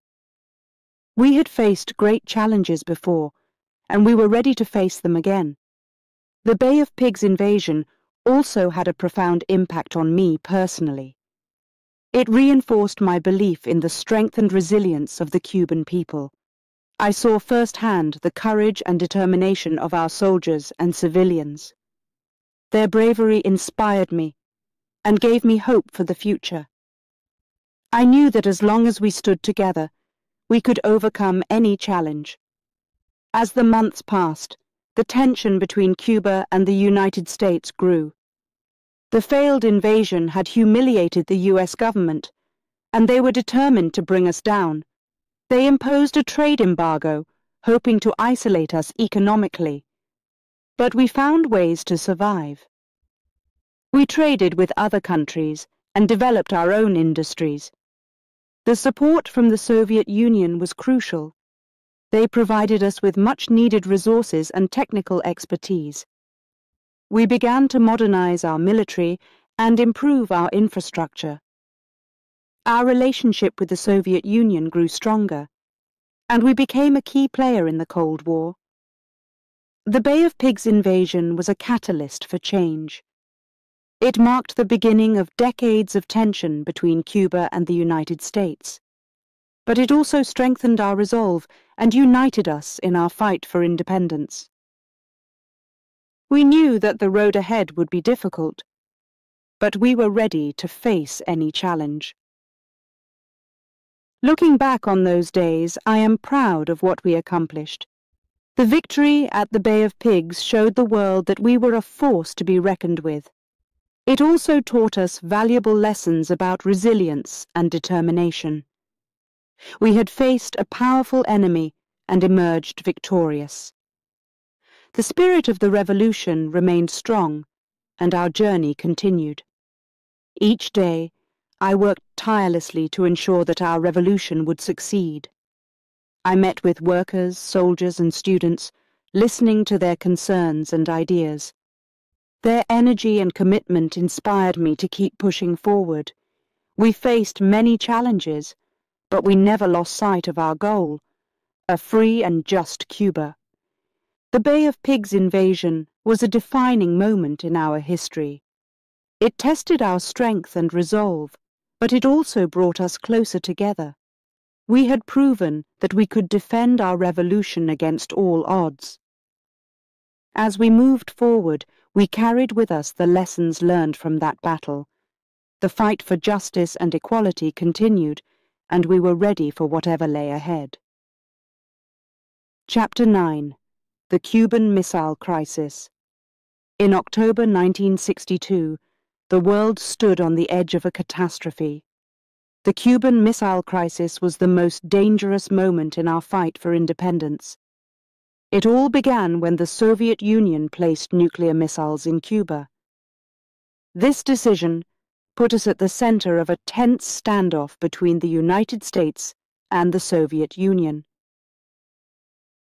We had faced great challenges before, and we were ready to face them again. The Bay of Pigs invasion also had a profound impact on me personally. It reinforced my belief in the strength and resilience of the Cuban people. I saw firsthand the courage and determination of our soldiers and civilians. Their bravery inspired me and gave me hope for the future. I knew that as long as we stood together, we could overcome any challenge. As the months passed, the tension between Cuba and the United States grew. The failed invasion had humiliated the US government, and they were determined to bring us down. They imposed a trade embargo, hoping to isolate us economically. But we found ways to survive. We traded with other countries and developed our own industries. The support from the Soviet Union was crucial. They provided us with much needed resources and technical expertise. We began to modernize our military and improve our infrastructure. Our relationship with the Soviet Union grew stronger, and we became a key player in the Cold War. The Bay of Pigs invasion was a catalyst for change. It marked the beginning of decades of tension between Cuba and the United States. But it also strengthened our resolve and united us in our fight for independence. We knew that the road ahead would be difficult, but we were ready to face any challenge. Looking back on those days, I am proud of what we accomplished. The victory at the Bay of Pigs showed the world that we were a force to be reckoned with. It also taught us valuable lessons about resilience and determination. We had faced a powerful enemy and emerged victorious. The spirit of the revolution remained strong, and our journey continued. Each day, I worked tirelessly to ensure that our revolution would succeed. I met with workers, soldiers, and students, listening to their concerns and ideas. Their energy and commitment inspired me to keep pushing forward. We faced many challenges, but we never lost sight of our goal, a free and just Cuba. The Bay of Pigs invasion was a defining moment in our history. It tested our strength and resolve, but it also brought us closer together. We had proven that we could defend our revolution against all odds. As we moved forward, we carried with us the lessons learned from that battle. The fight for justice and equality continued, and we were ready for whatever lay ahead. Chapter 9 The Cuban Missile Crisis In October 1962, the world stood on the edge of a catastrophe. The Cuban Missile Crisis was the most dangerous moment in our fight for independence. It all began when the Soviet Union placed nuclear missiles in Cuba. This decision put us at the center of a tense standoff between the United States and the Soviet Union.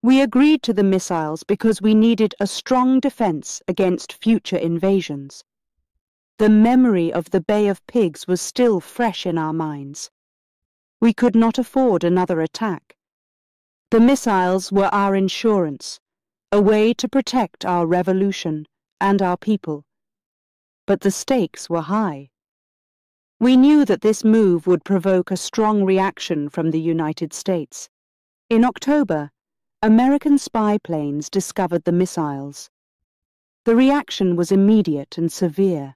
We agreed to the missiles because we needed a strong defense against future invasions. The memory of the Bay of Pigs was still fresh in our minds. We could not afford another attack. The missiles were our insurance, a way to protect our revolution and our people. But the stakes were high. We knew that this move would provoke a strong reaction from the United States. In October, American spy planes discovered the missiles. The reaction was immediate and severe.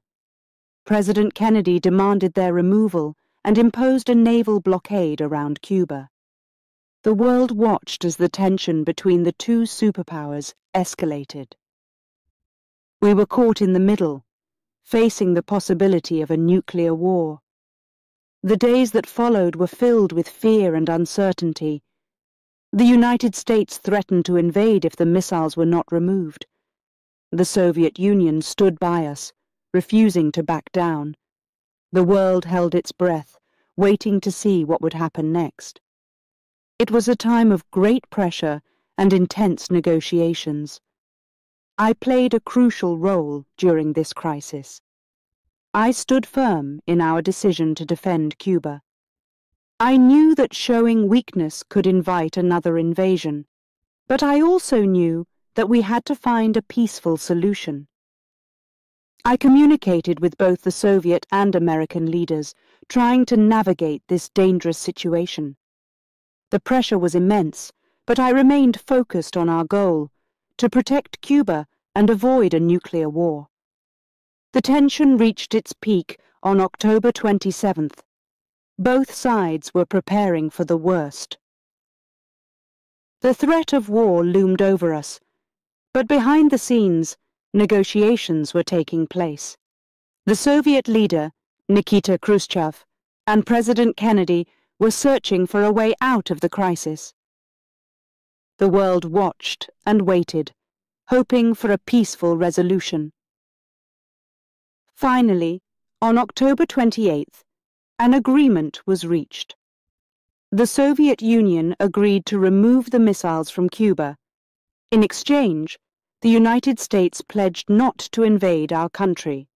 President Kennedy demanded their removal and imposed a naval blockade around Cuba. The world watched as the tension between the two superpowers escalated. We were caught in the middle, facing the possibility of a nuclear war. The days that followed were filled with fear and uncertainty. The United States threatened to invade if the missiles were not removed. The Soviet Union stood by us, refusing to back down. The world held its breath, waiting to see what would happen next. It was a time of great pressure and intense negotiations. I played a crucial role during this crisis. I stood firm in our decision to defend Cuba. I knew that showing weakness could invite another invasion, but I also knew that we had to find a peaceful solution. I communicated with both the Soviet and American leaders, trying to navigate this dangerous situation. The pressure was immense, but I remained focused on our goal to protect Cuba and avoid a nuclear war. The tension reached its peak on October 27th. Both sides were preparing for the worst. The threat of war loomed over us, but behind the scenes, negotiations were taking place. The Soviet leader, Nikita Khrushchev, and President Kennedy were searching for a way out of the crisis. The world watched and waited, hoping for a peaceful resolution. Finally, on October 28th, an agreement was reached. The Soviet Union agreed to remove the missiles from Cuba. In exchange, the United States pledged not to invade our country.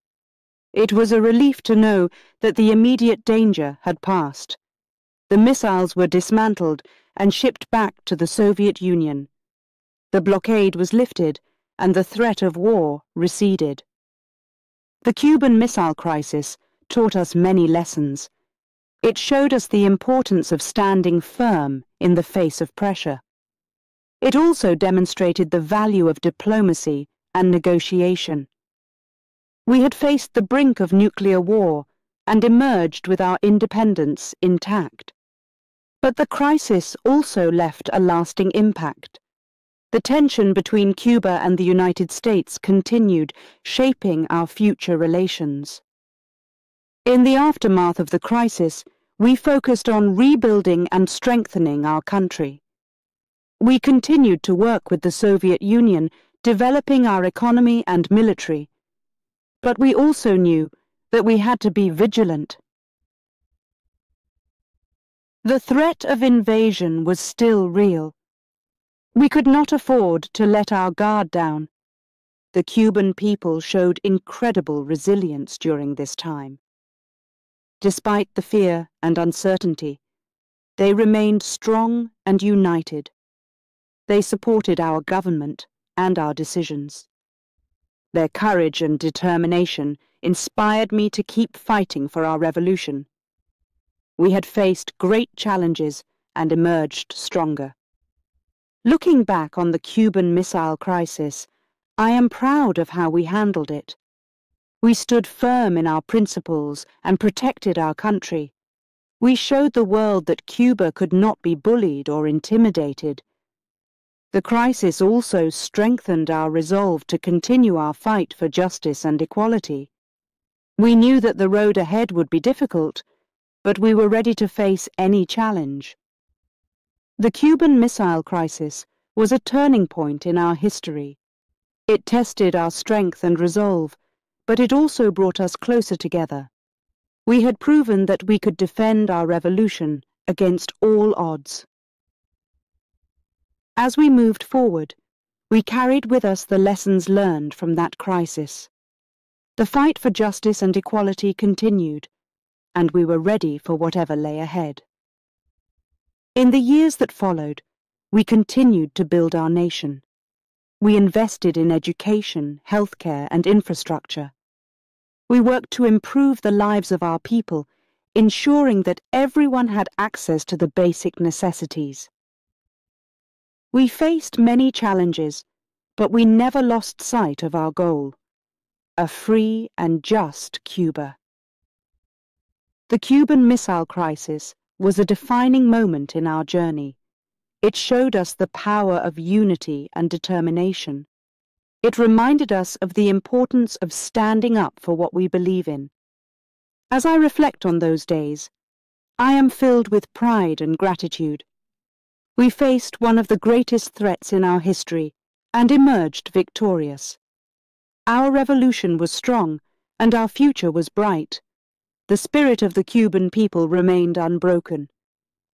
It was a relief to know that the immediate danger had passed. The missiles were dismantled and shipped back to the Soviet Union. The blockade was lifted and the threat of war receded. The Cuban Missile Crisis taught us many lessons. It showed us the importance of standing firm in the face of pressure. It also demonstrated the value of diplomacy and negotiation. We had faced the brink of nuclear war and emerged with our independence intact. But the crisis also left a lasting impact. The tension between Cuba and the United States continued, shaping our future relations. In the aftermath of the crisis, we focused on rebuilding and strengthening our country. We continued to work with the Soviet Union, developing our economy and military. But we also knew that we had to be vigilant the threat of invasion was still real. We could not afford to let our guard down. The Cuban people showed incredible resilience during this time. Despite the fear and uncertainty, they remained strong and united. They supported our government and our decisions. Their courage and determination inspired me to keep fighting for our revolution. We had faced great challenges and emerged stronger. Looking back on the Cuban Missile Crisis, I am proud of how we handled it. We stood firm in our principles and protected our country. We showed the world that Cuba could not be bullied or intimidated. The crisis also strengthened our resolve to continue our fight for justice and equality. We knew that the road ahead would be difficult, but we were ready to face any challenge. The Cuban Missile Crisis was a turning point in our history. It tested our strength and resolve, but it also brought us closer together. We had proven that we could defend our revolution against all odds. As we moved forward, we carried with us the lessons learned from that crisis. The fight for justice and equality continued, and we were ready for whatever lay ahead. In the years that followed, we continued to build our nation. We invested in education, healthcare, and infrastructure. We worked to improve the lives of our people, ensuring that everyone had access to the basic necessities. We faced many challenges, but we never lost sight of our goal a free and just Cuba. The Cuban Missile Crisis was a defining moment in our journey. It showed us the power of unity and determination. It reminded us of the importance of standing up for what we believe in. As I reflect on those days, I am filled with pride and gratitude. We faced one of the greatest threats in our history and emerged victorious. Our revolution was strong and our future was bright. The spirit of the Cuban people remained unbroken,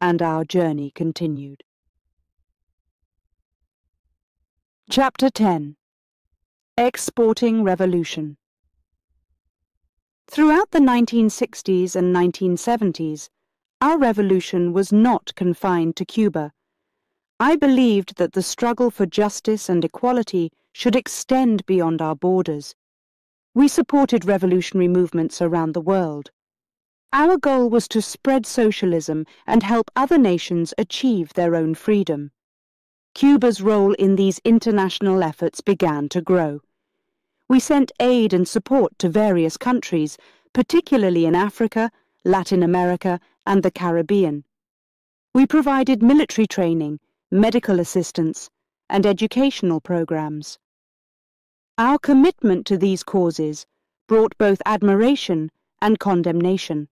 and our journey continued. Chapter 10 Exporting Revolution Throughout the 1960s and 1970s, our revolution was not confined to Cuba. I believed that the struggle for justice and equality should extend beyond our borders. We supported revolutionary movements around the world. Our goal was to spread socialism and help other nations achieve their own freedom. Cuba's role in these international efforts began to grow. We sent aid and support to various countries, particularly in Africa, Latin America, and the Caribbean. We provided military training, medical assistance, and educational programs. Our commitment to these causes brought both admiration and condemnation.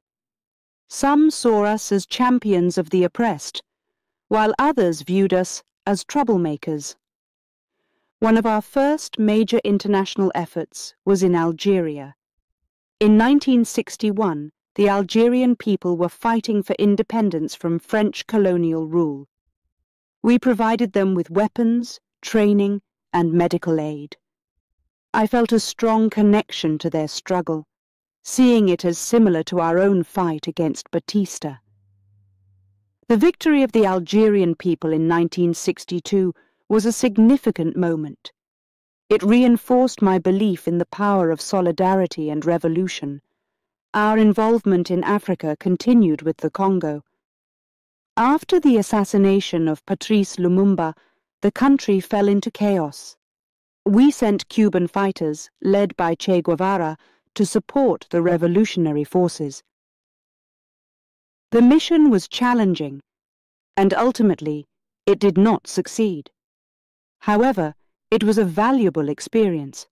Some saw us as champions of the oppressed, while others viewed us as troublemakers. One of our first major international efforts was in Algeria. In 1961, the Algerian people were fighting for independence from French colonial rule. We provided them with weapons, training, and medical aid. I felt a strong connection to their struggle seeing it as similar to our own fight against Batista. The victory of the Algerian people in 1962 was a significant moment. It reinforced my belief in the power of solidarity and revolution. Our involvement in Africa continued with the Congo. After the assassination of Patrice Lumumba, the country fell into chaos. We sent Cuban fighters, led by Che Guevara, to support the revolutionary forces. The mission was challenging, and ultimately it did not succeed. However, it was a valuable experience.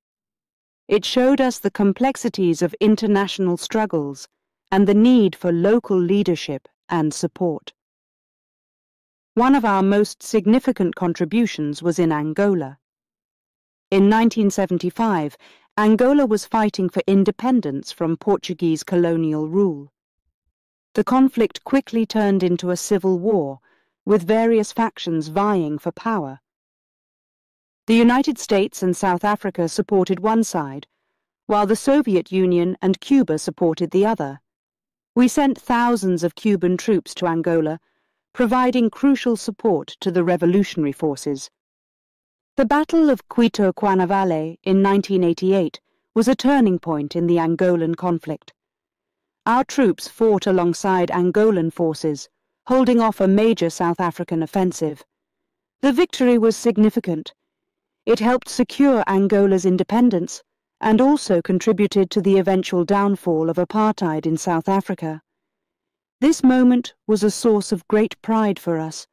It showed us the complexities of international struggles and the need for local leadership and support. One of our most significant contributions was in Angola. In 1975, Angola was fighting for independence from Portuguese colonial rule. The conflict quickly turned into a civil war, with various factions vying for power. The United States and South Africa supported one side, while the Soviet Union and Cuba supported the other. We sent thousands of Cuban troops to Angola, providing crucial support to the revolutionary forces. The Battle of Cuito Cuanavale in 1988 was a turning point in the Angolan conflict. Our troops fought alongside Angolan forces, holding off a major South African offensive. The victory was significant. It helped secure Angola's independence and also contributed to the eventual downfall of apartheid in South Africa. This moment was a source of great pride for us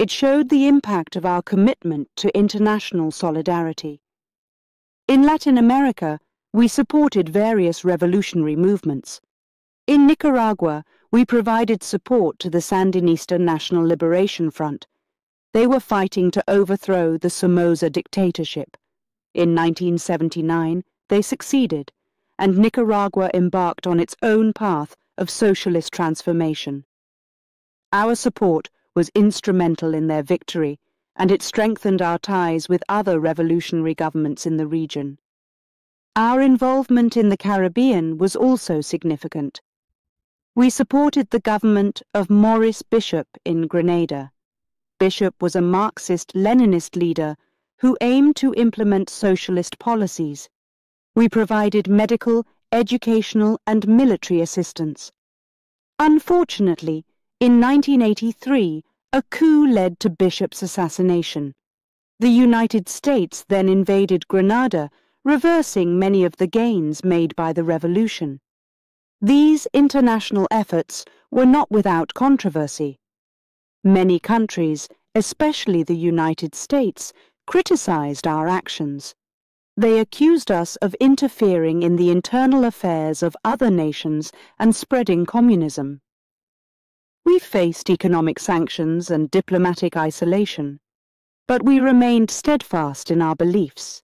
it showed the impact of our commitment to international solidarity. In Latin America, we supported various revolutionary movements. In Nicaragua, we provided support to the Sandinista National Liberation Front. They were fighting to overthrow the Somoza dictatorship. In 1979, they succeeded, and Nicaragua embarked on its own path of socialist transformation. Our support was instrumental in their victory and it strengthened our ties with other revolutionary governments in the region. Our involvement in the Caribbean was also significant. We supported the government of Maurice Bishop in Grenada. Bishop was a Marxist-Leninist leader who aimed to implement socialist policies. We provided medical, educational and military assistance. Unfortunately, in 1983, a coup led to Bishop's assassination. The United States then invaded Grenada, reversing many of the gains made by the revolution. These international efforts were not without controversy. Many countries, especially the United States, criticized our actions. They accused us of interfering in the internal affairs of other nations and spreading communism. We faced economic sanctions and diplomatic isolation, but we remained steadfast in our beliefs.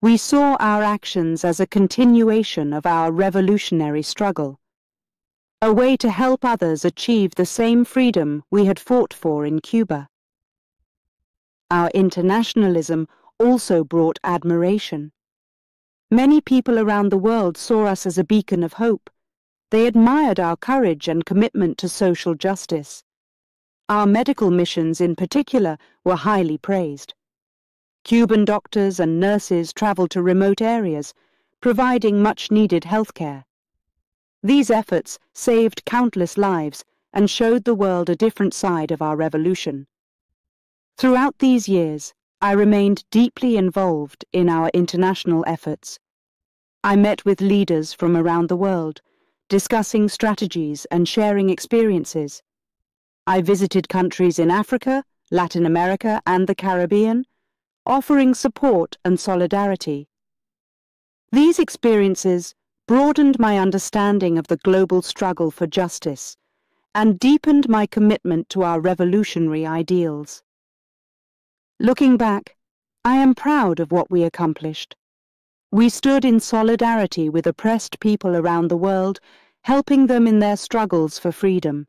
We saw our actions as a continuation of our revolutionary struggle, a way to help others achieve the same freedom we had fought for in Cuba. Our internationalism also brought admiration. Many people around the world saw us as a beacon of hope. They admired our courage and commitment to social justice. Our medical missions in particular were highly praised. Cuban doctors and nurses traveled to remote areas, providing much-needed health care. These efforts saved countless lives and showed the world a different side of our revolution. Throughout these years, I remained deeply involved in our international efforts. I met with leaders from around the world, discussing strategies and sharing experiences. I visited countries in Africa, Latin America, and the Caribbean, offering support and solidarity. These experiences broadened my understanding of the global struggle for justice and deepened my commitment to our revolutionary ideals. Looking back, I am proud of what we accomplished. We stood in solidarity with oppressed people around the world, helping them in their struggles for freedom.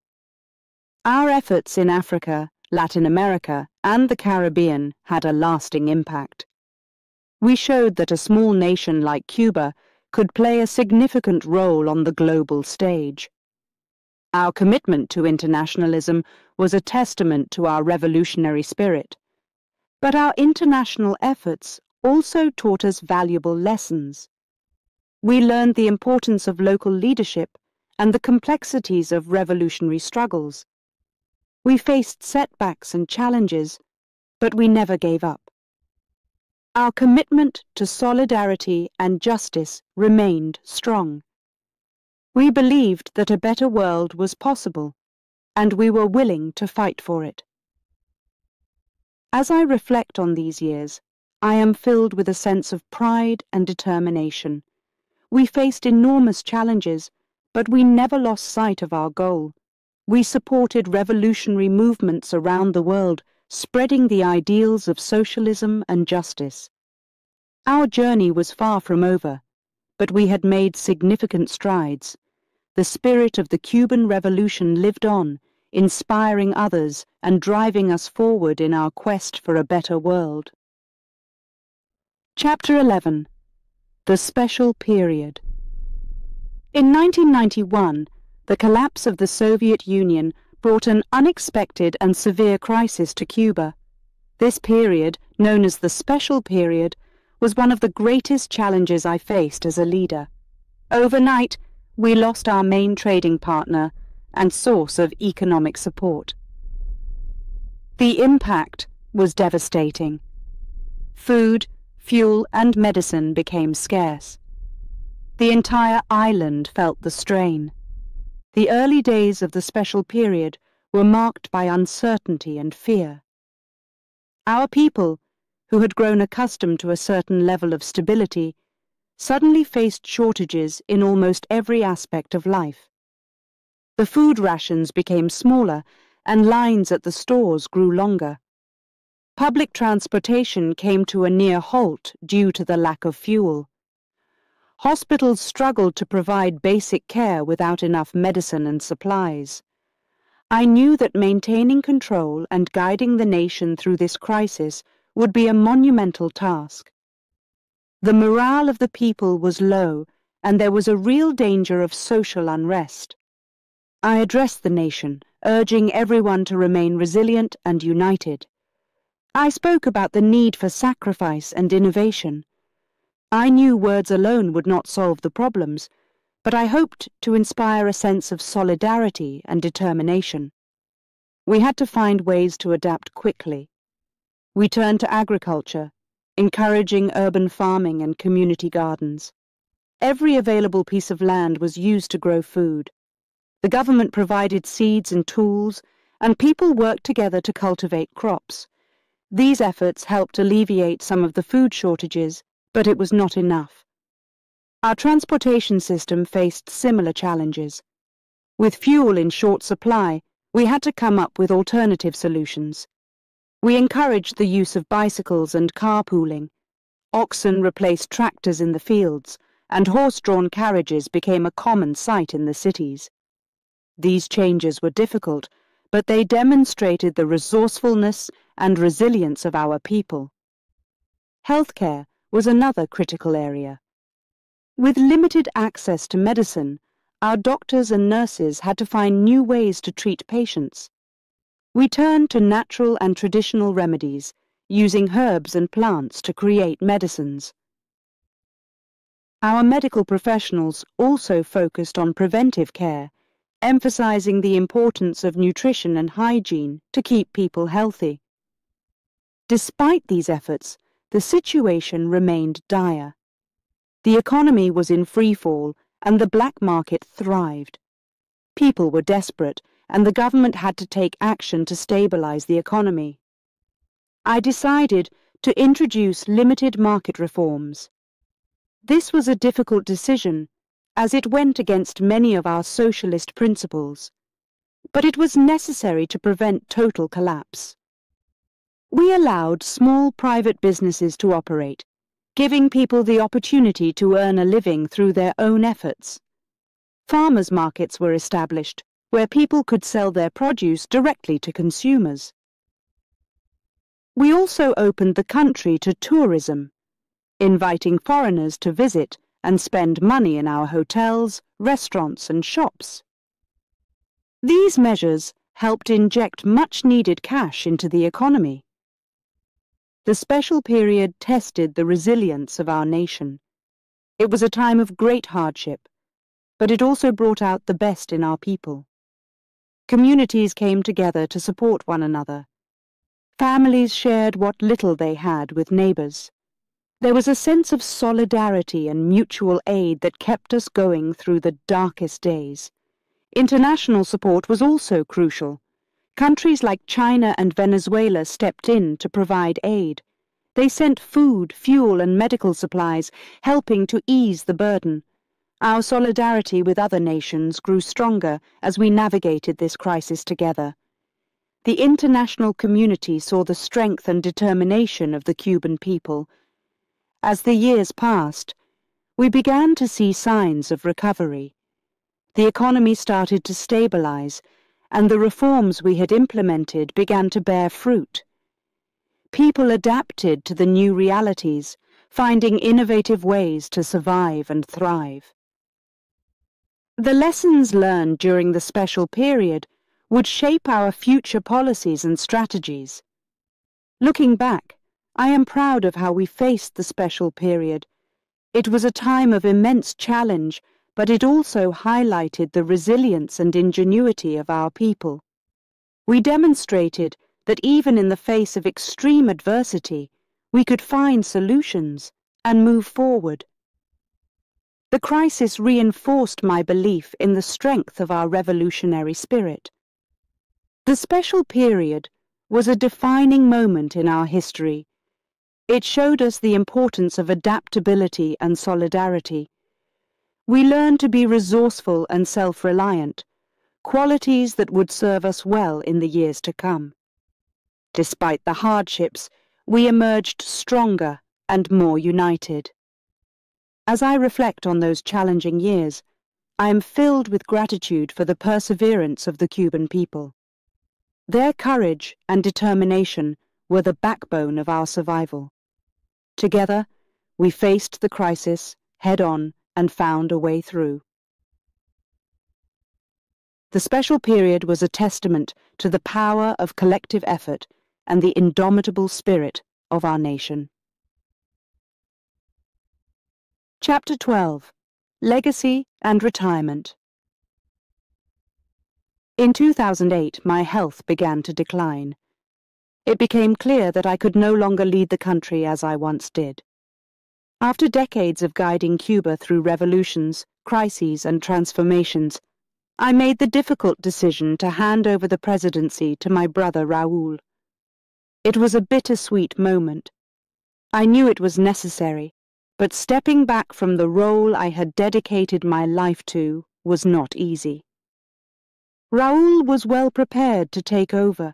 Our efforts in Africa, Latin America, and the Caribbean had a lasting impact. We showed that a small nation like Cuba could play a significant role on the global stage. Our commitment to internationalism was a testament to our revolutionary spirit. But our international efforts also taught us valuable lessons. We learned the importance of local leadership and the complexities of revolutionary struggles. We faced setbacks and challenges, but we never gave up. Our commitment to solidarity and justice remained strong. We believed that a better world was possible, and we were willing to fight for it. As I reflect on these years, I am filled with a sense of pride and determination. We faced enormous challenges, but we never lost sight of our goal. We supported revolutionary movements around the world, spreading the ideals of socialism and justice. Our journey was far from over, but we had made significant strides. The spirit of the Cuban Revolution lived on, inspiring others and driving us forward in our quest for a better world. Chapter 11 The Special Period In 1991, the collapse of the Soviet Union brought an unexpected and severe crisis to Cuba. This period, known as the Special Period, was one of the greatest challenges I faced as a leader. Overnight, we lost our main trading partner, and source of economic support. The impact was devastating. Food, fuel, and medicine became scarce. The entire island felt the strain. The early days of the special period were marked by uncertainty and fear. Our people, who had grown accustomed to a certain level of stability, suddenly faced shortages in almost every aspect of life. The food rations became smaller, and lines at the stores grew longer. Public transportation came to a near halt due to the lack of fuel. Hospitals struggled to provide basic care without enough medicine and supplies. I knew that maintaining control and guiding the nation through this crisis would be a monumental task. The morale of the people was low, and there was a real danger of social unrest. I addressed the nation, urging everyone to remain resilient and united. I spoke about the need for sacrifice and innovation. I knew words alone would not solve the problems, but I hoped to inspire a sense of solidarity and determination. We had to find ways to adapt quickly. We turned to agriculture, encouraging urban farming and community gardens. Every available piece of land was used to grow food. The government provided seeds and tools, and people worked together to cultivate crops. These efforts helped alleviate some of the food shortages, but it was not enough. Our transportation system faced similar challenges. With fuel in short supply, we had to come up with alternative solutions. We encouraged the use of bicycles and carpooling. Oxen replaced tractors in the fields, and horse-drawn carriages became a common sight in the cities. These changes were difficult, but they demonstrated the resourcefulness and resilience of our people. Healthcare was another critical area. With limited access to medicine, our doctors and nurses had to find new ways to treat patients. We turned to natural and traditional remedies, using herbs and plants to create medicines. Our medical professionals also focused on preventive care, emphasizing the importance of nutrition and hygiene to keep people healthy. Despite these efforts, the situation remained dire. The economy was in freefall and the black market thrived. People were desperate and the government had to take action to stabilize the economy. I decided to introduce limited market reforms. This was a difficult decision as it went against many of our socialist principles, but it was necessary to prevent total collapse. We allowed small private businesses to operate, giving people the opportunity to earn a living through their own efforts. Farmers' markets were established, where people could sell their produce directly to consumers. We also opened the country to tourism, inviting foreigners to visit and spend money in our hotels, restaurants and shops. These measures helped inject much-needed cash into the economy. The special period tested the resilience of our nation. It was a time of great hardship, but it also brought out the best in our people. Communities came together to support one another. Families shared what little they had with neighbors. There was a sense of solidarity and mutual aid that kept us going through the darkest days. International support was also crucial. Countries like China and Venezuela stepped in to provide aid. They sent food, fuel and medical supplies, helping to ease the burden. Our solidarity with other nations grew stronger as we navigated this crisis together. The international community saw the strength and determination of the Cuban people. As the years passed, we began to see signs of recovery. The economy started to stabilize, and the reforms we had implemented began to bear fruit. People adapted to the new realities, finding innovative ways to survive and thrive. The lessons learned during the special period would shape our future policies and strategies. Looking back, I am proud of how we faced the special period. It was a time of immense challenge but it also highlighted the resilience and ingenuity of our people. We demonstrated that even in the face of extreme adversity, we could find solutions and move forward. The crisis reinforced my belief in the strength of our revolutionary spirit. The special period was a defining moment in our history. It showed us the importance of adaptability and solidarity we learned to be resourceful and self-reliant, qualities that would serve us well in the years to come. Despite the hardships, we emerged stronger and more united. As I reflect on those challenging years, I am filled with gratitude for the perseverance of the Cuban people. Their courage and determination were the backbone of our survival. Together, we faced the crisis head on and found a way through. The special period was a testament to the power of collective effort and the indomitable spirit of our nation. Chapter 12 Legacy and Retirement In 2008, my health began to decline. It became clear that I could no longer lead the country as I once did. After decades of guiding Cuba through revolutions, crises, and transformations, I made the difficult decision to hand over the presidency to my brother Raul. It was a bittersweet moment. I knew it was necessary, but stepping back from the role I had dedicated my life to was not easy. Raul was well prepared to take over.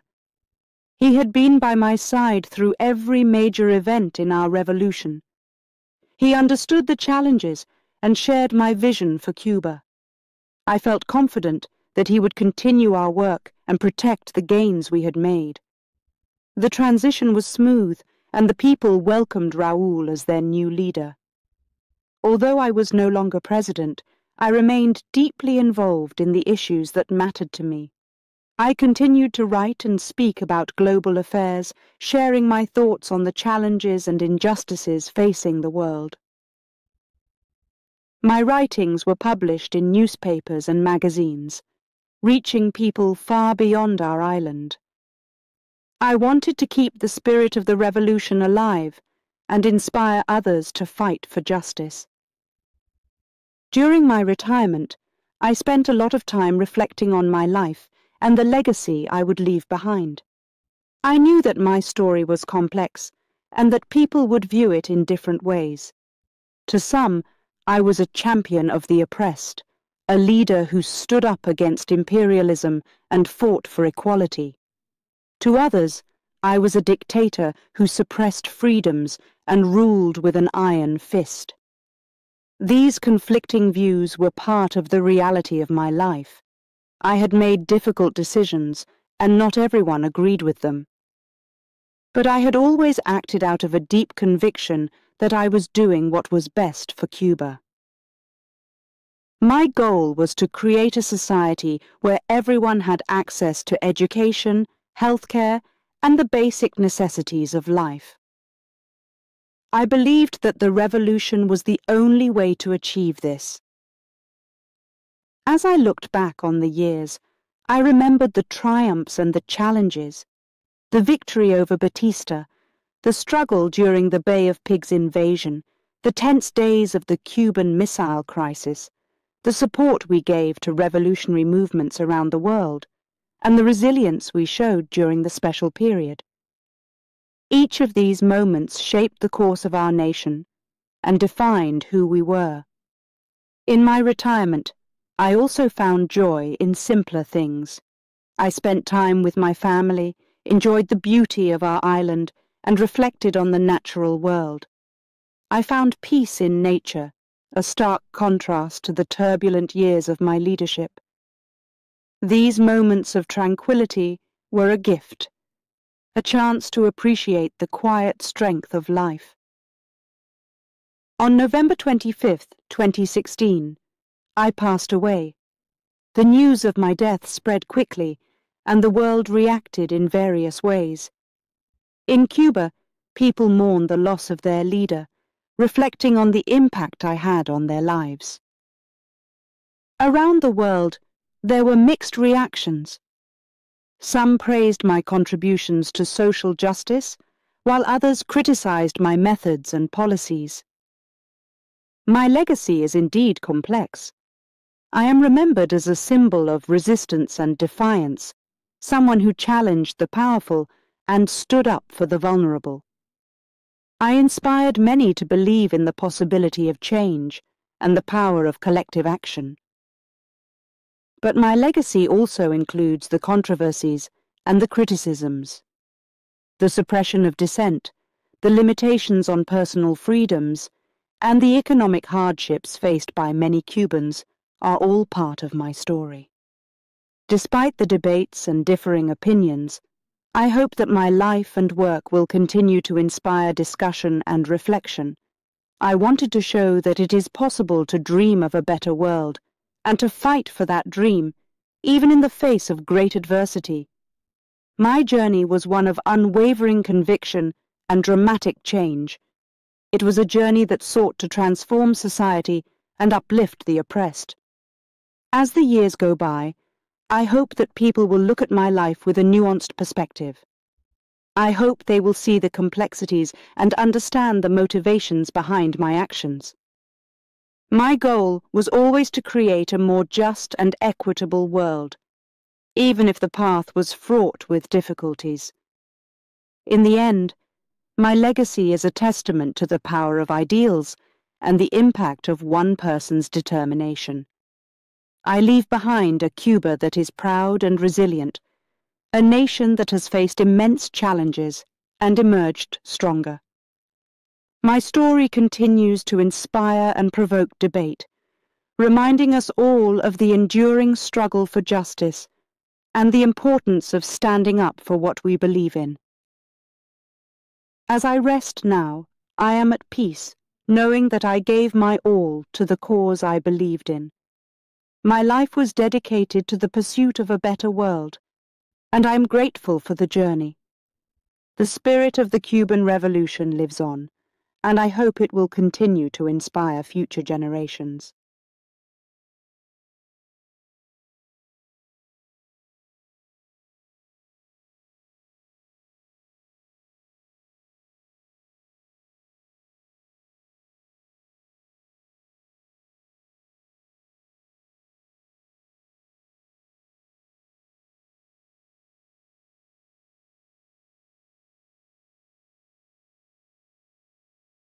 He had been by my side through every major event in our revolution. He understood the challenges and shared my vision for Cuba. I felt confident that he would continue our work and protect the gains we had made. The transition was smooth, and the people welcomed Raul as their new leader. Although I was no longer president, I remained deeply involved in the issues that mattered to me. I continued to write and speak about global affairs, sharing my thoughts on the challenges and injustices facing the world. My writings were published in newspapers and magazines, reaching people far beyond our island. I wanted to keep the spirit of the revolution alive and inspire others to fight for justice. During my retirement, I spent a lot of time reflecting on my life and the legacy I would leave behind. I knew that my story was complex and that people would view it in different ways. To some, I was a champion of the oppressed, a leader who stood up against imperialism and fought for equality. To others, I was a dictator who suppressed freedoms and ruled with an iron fist. These conflicting views were part of the reality of my life. I had made difficult decisions, and not everyone agreed with them. But I had always acted out of a deep conviction that I was doing what was best for Cuba. My goal was to create a society where everyone had access to education, healthcare, and the basic necessities of life. I believed that the revolution was the only way to achieve this. As I looked back on the years, I remembered the triumphs and the challenges, the victory over Batista, the struggle during the Bay of Pigs invasion, the tense days of the Cuban Missile Crisis, the support we gave to revolutionary movements around the world, and the resilience we showed during the special period. Each of these moments shaped the course of our nation and defined who we were. In my retirement, I also found joy in simpler things. I spent time with my family, enjoyed the beauty of our island, and reflected on the natural world. I found peace in nature, a stark contrast to the turbulent years of my leadership. These moments of tranquility were a gift, a chance to appreciate the quiet strength of life. On November 25, 2016, I passed away. The news of my death spread quickly, and the world reacted in various ways. In Cuba, people mourned the loss of their leader, reflecting on the impact I had on their lives. Around the world, there were mixed reactions. Some praised my contributions to social justice, while others criticized my methods and policies. My legacy is indeed complex. I am remembered as a symbol of resistance and defiance, someone who challenged the powerful and stood up for the vulnerable. I inspired many to believe in the possibility of change and the power of collective action. But my legacy also includes the controversies and the criticisms. The suppression of dissent, the limitations on personal freedoms, and the economic hardships faced by many Cubans are all part of my story. Despite the debates and differing opinions, I hope that my life and work will continue to inspire discussion and reflection. I wanted to show that it is possible to dream of a better world and to fight for that dream, even in the face of great adversity. My journey was one of unwavering conviction and dramatic change. It was a journey that sought to transform society and uplift the oppressed. As the years go by, I hope that people will look at my life with a nuanced perspective. I hope they will see the complexities and understand the motivations behind my actions. My goal was always to create a more just and equitable world, even if the path was fraught with difficulties. In the end, my legacy is a testament to the power of ideals and the impact of one person's determination. I leave behind a Cuba that is proud and resilient, a nation that has faced immense challenges and emerged stronger. My story continues to inspire and provoke debate, reminding us all of the enduring struggle for justice and the importance of standing up for what we believe in. As I rest now, I am at peace, knowing that I gave my all to the cause I believed in. My life was dedicated to the pursuit of a better world, and I am grateful for the journey. The spirit of the Cuban Revolution lives on, and I hope it will continue to inspire future generations.